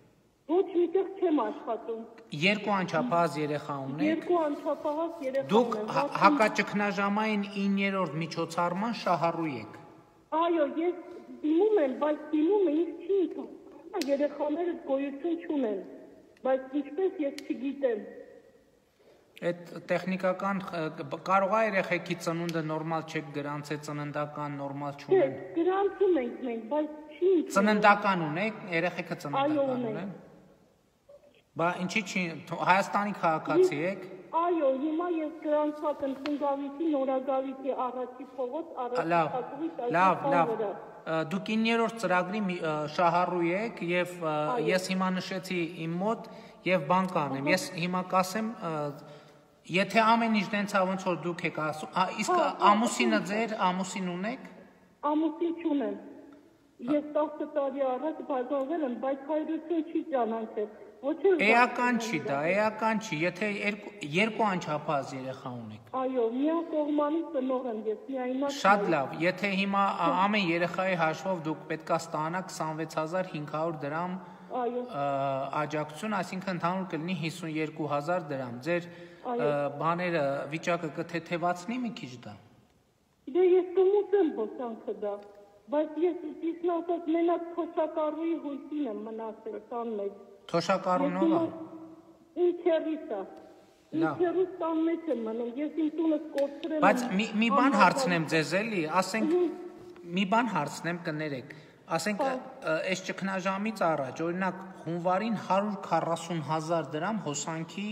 Ոչ միտեղ չեմ աշխատում։ Երկու անչափահաս երեխա ունեք։ Երկու անչափահաս երեխա Դուք հա- հակաճգնաժամային 9-րդ միջոցառման շահառու եք։ Այո, ես դիմում եմ, բայց դիմումը ինձ չի ընդունում։ Երեխաները գոյություն չունեն, բայց ինչպես ես չգիտեմ։ Այդ տեխնիկական կարող է երեխեքի ծնունդը նորմալ չեք գրանցե ծննդական նորմալ չունեն։ գրանցում ենք մենք, բայց չի։ Ծննդական ունեք, երեխեքը ծննդական ունեն։ Բա ինչի՞ չի Հայաստանի քաղաքացի եք։ Այո, հիմա ես գրանցած եմ Խնգավիթի Նորագավիթի առաջի փողոց Լավ, առաջի լավ, լավ։ Դուք 9-րդ ծրագրի շահառու եք եւ ես հիմա նշեցի իմ մոտ եւ բան կանեմ։ Ես հիմա կասեմ եթե ամեն ինչ դենցա ոնց որ դուք եք ասում, իսկ ամուսինը ձեր ամուսին ունեք։ Ամուսին չունեմ։ Ես 10 տարի առաջ բաժանվել եմ, բայց հայրություն չի ճանաչել։ Էական չի դա, էական չի, եթե երկու, անչափահաս երեխա ունեք։ Այո, միակ կողմանի ծնող եմ ես, միայնակ։ Շատ լավ, եթե հիմա ամեն երեխայի հաշվով դուք պետքա ստանաք 26500 դրամ Այո, աջակցություն, այսինքն ընդհանուր կլինի 52000 դրամ։ Ձեր բաները վիճակը կթեթևացնի մի քիչ դա։ դե ես կմուծեմ հոսանքը դա, բայց ես ասած մենակ փոստակարուի հույսին եմ մնացել տան մեջ։ Թոշակառունովա։ Ինչ հերիսա։ Ինչ Լավ։ հերիս տան մեջ եմ մնում, ես իմ տունը կորցրել եմ։ Բայց մի մի բան հարցնեմ ձեզ էլի, ասենք մի բան հարցնեմ կներեք։ Ասենք ը, այս ճգնաժամից առաջ, օրինակ հունվարին 140000 դրամ հոսանքի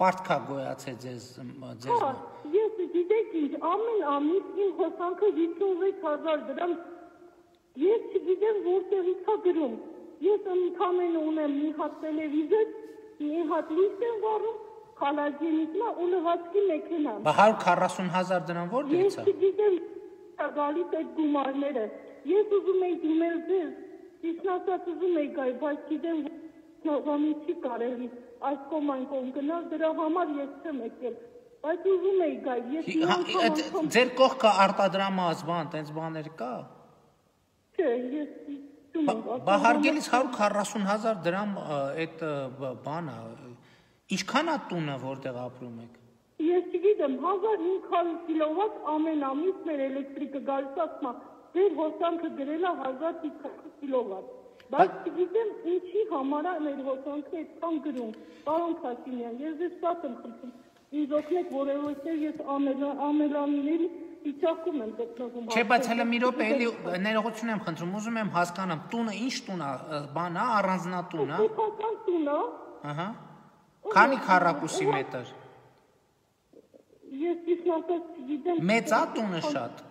պարտքա գոյացել ձեզ ձեզ Հա, ես գիտեք ինչ, ամեն ամիս իմ հոսանքը 56000 դրամ։ Ես չգիտեմ որտեղից է գրում։ Ես ընդամենը ունեմ մի հատ տելևիզոր, մի հատ լույս եմ վառում, խալաժենիկնա ու լվացքի մեքենա։ Բա 140000 դրամ որտեղից Ես է։ չգիտեմ ա գալիս այդ գումարները։ Ես ուզում եի դիմել ձեզ, իսկ ասած ուզում եի գալ, բայց գիտեմ նորմալի չի կարելի այս կողմ այն կողմ գնալ, դրա համար ես չեմ եկել։ Բայց ուզում էի գալ, ես մի հա, անգամ Ձեր կողքը արտադրամաս բան, տենց բաներ կա։ չէ, ես չում Բա- եմ։ Բա հարգելից 140000 դրամ ը, այդ բանը ինչքան է տունը որտեղ ապրում եք։ Ես չգիտեմ, 1500 կիլովատ ամեն ամիս մեր էլեկտրիկը գալիս ասма, ձեր հոսանքը գրել է 1500 կիլովատ։ Բայց չգիտեմ ինչի համար է մեր հոսանքը այդքան գրում։ Պարոն Փաշինյան, ես ձեզ շատ եմ խնդրում։ Ինձ օգնեք, որովհետև ես ամենա ամենաների վիճակում եմ գտնվում։ Չէ, բայց հələ մի րոպե էլի ներողություն եմ խնդրում, ուզում եմ հասկանամ, տունը ինչ տուն է, բան է, առանձնատուն է։ Սեփական տուն է։ Ահա։ Քանի քառակուսի մետր։ Ես ճիշտ ասած չգիտեմ։ Մեծ է տունը շատ։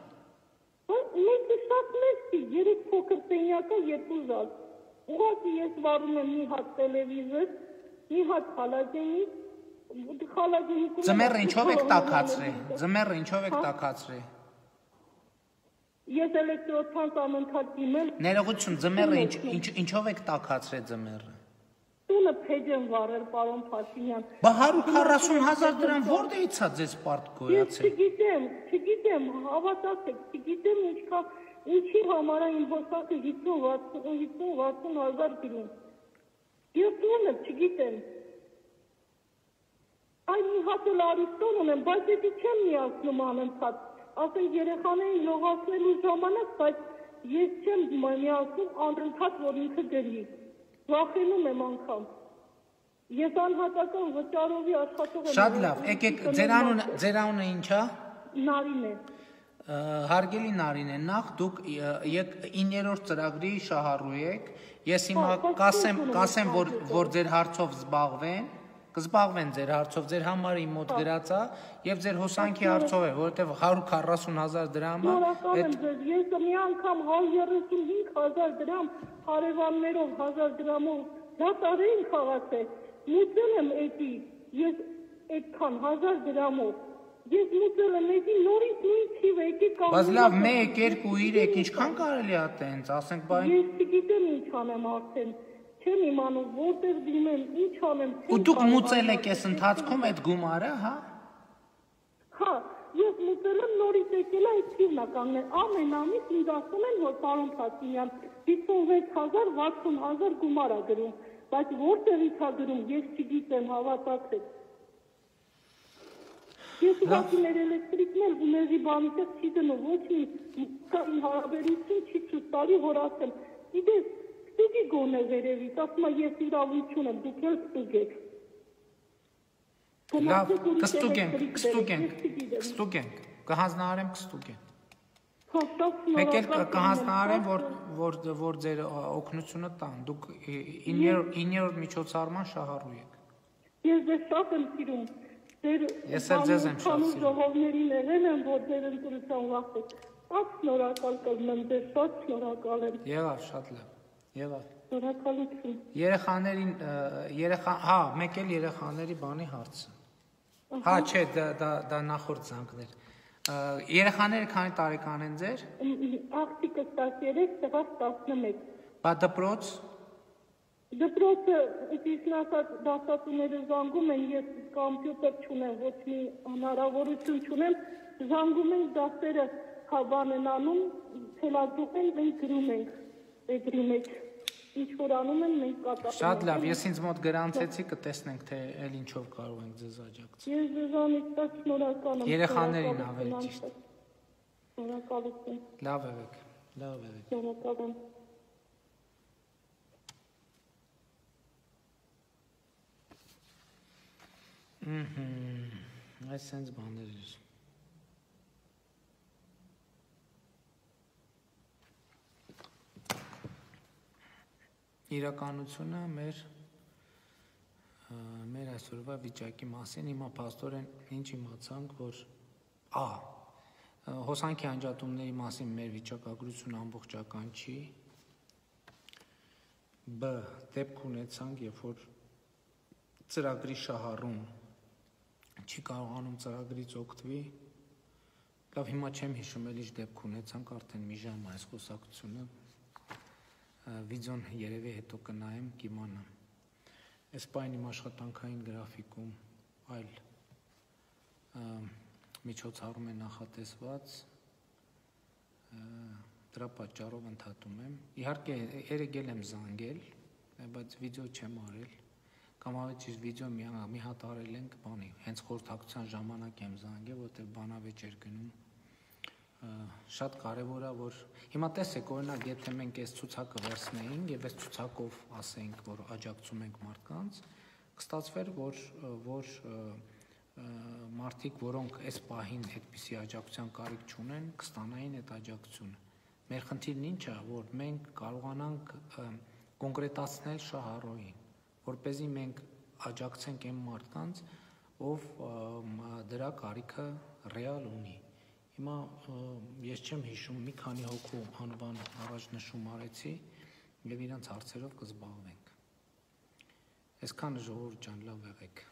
Մեկը շատ մեծ չի, երեք փոքր սենյակը, երկու զալ։ Ուղղակի ես վարում եմ մի հատ տելևիզոր, մի հատ խալաժենիկում Ձմեռը ինչով եք տակացրել։ Ձմեռը ինչով եք տակացրել։ Ես էլեկտրոցանց անընդհատ դիմել, Ներողություն, ձմեռը ինչ ինչ ինչով եք տակացրել ձմեռը։ տունը փեջ եմ վարել, պարոն Փաշինյան։ Բա 140000 դրամ որտեղից է ձեզ պարտ Ես գոյացել։ չգիտեմ, չգիտեմ, հավատացեք, չգիտեմ ինչքան ինչի համար իմ հոսակը 50-60 հազար գրում։ Ես տունը չգիտեմ։ Այն մի հատ էլ արիստոն ունեմ, բայց դա չեմ միացնում անընդհատ։ Ասեն երեխաներին լողացնելու ժամանակ, բայց ես չեմ միացնում անընդհատ որ ինքը գրի։ Վախենում եմ անգամ։ Ես անհատական վճարովի աշխատող եմ։ Շատ լավ, եկեք ձեր անունը ձեր անունը ինչ է։ Նարին է։ Հարգելի Նարին է, նախ դուք ը, եկ 9-րդ ծրագրի շահառու եք։ Ես հիմա Հա, կասեմ, կասեմ, որ որ ձեր հարցով զբաղվեն, կզբաղվեն ձեր հարցով, ձեր համարը իմ մոտ գրած է եւ ձեր հոսանքի հարցով է, որովհետեւ 140000 դրամը այդ Ես մի անգամ 135000 դրամ հարևաններով 1000 դրամով դատարային խաղացել։ Մուծել եմ էդի։ Ես այդքան 1000 դրամով։ Ես մուծել եմ էդի նորից նույն թիվ եկի կամ Բայց լավ 1 2 3 ինչքան կարելի է տենց, ասենք բայ Ես չգիտեմ ինչ անեմ արդեն։ Չեմ իմանում որտեղ դիմեմ, ինչ անեմ։ ու դուք մուծել եք այս ընթացքում այդ գումարը, հա։ Հա, ես մտել եմ նորից եկել այդ թիվն է Ամեն ամիս ինձ ասում են, որ պարոն Փաշինյան 56000 60000 գումար է գրում, բայց որտեղից է գրում, ես չգիտեմ, հավատացեք։ Ես ուղղակի մեր էլեկտրիկն էլ ուների բանից չի դնում, ոչ մի կան հարաբերություն չի ցույց տալի, որ ասեմ, գիտես, ստուգի գոնե վերևից, ասում է ես իրավություն եմ, դուք էլ ստուգեք։ Լավ, կստուգենք, կստուգենք, կստուգենք, կհանձնարարեմ, կստուգենք։ Մեկ էլ կհանձնարարեմ, եմ, որ որ որ ձեր օգնությունը տան։ Դուք 9-րդ 9-րդ միջոցառման շահառու եք։ Ես ձեզ շատ եմ սիրում։ Ձեր Ես էլ ձեզ եմ շատ սիրում։ ժողովներին եղել եմ, որ ձեր ընտրության վախեք։ Շատ շնորհակալ կլինեմ ձեզ, շատ շնորհակալ եմ։ Եղավ շատ լավ։ Եղավ։ Շնորհակալություն։ Երեխաներին երեխա, հա, մեկ էլ երեխաների բանի հարցը։ Հա, չէ, դա դա դա նախորդ զանգներ։ Երեխաները քանի տարեկան են ձեր։ Աղջիկս 13, տղաս 11։ Բա դպրոց? Դպրոցը ճիշտն ասած դասատուները զանգում են, ես կոմպյուտեր չունեմ, ոչ մի հնարավորություն չունեմ, զանգում են դասերը հավան են անում, թելադրում են, մենք գրում ենք էգրի մեջ։ Ինչ որ անում են, մենք կատարում Շատ լավ, ես ինձ մոտ գրանցեցի, կտեսնենք թե այլ ինչով կարող ենք ձեզ աջակցել։ Ես ձեզանից տակ շնորհակալ եմ։ Երեխաներին ավելի ճիշտ։ Շնորհակալություն։ Լավ եք, լավ եք։ Շնորհակալ եմ։ Ահա, այս sense բաներ էր։ Իրականությունը մեր մեր այսօրվա վիճակի մասին հիմա աստորեն ինչ իմացանք, որ a հոսանքի անջատումների մասին մեր վիճակագրությունը ամբողջական չի b դեպք ունեցանք, երբ որ ծրագրի շահառում չի կարողանում ծրագրից օգտվի լավ հիմա չեմ հիշում էլ ինչ դեպք ունեցանք արդեն մի ժամ այս խոսակցությունը վիդեոն երևի հետո կնայեմ կիմանամ այս պայն իմ աշխատանքային գրաֆիկում այլ միջոցառում է նախատեսված դրա պատճառով ընդհատում եմ իհարկե երեգել եմ զանգել բայց վիդեո չեմ արել կամ ճիշտ վիդեո մի հատ արել ենք բանի հենց խորհրդակցության ժամանակ եմ զանգել որովհետև բանավեճ էր գնում շատ կարևոր է որ հիմա տեսեք օրինակ եթե մենք այս ցուցակը վերցնեինք եւ այս ցուցակով ասենք որ աջակցում ենք մարդկանց կստացվեր որ որ մարդիկ որոնք այս պահին այդպիսի աջակցության կարիք չունեն կստանային այդ աջակցությունը մեր խնդիրն ինչ է որ մենք կարողանանք կոնկրետացնել շահառոյին որ เป զի մենք աջակցենք այն մարդկանց ով դրա կարիքը ռեալ ունի Հիմա ես չեմ հիշում մի քանի հոգու անվան առաջ նշում արեցի եւ իրանց հարցերով կզբաղվենք։ Այսքանը ժողովուրդ ջան, լավ եղեք։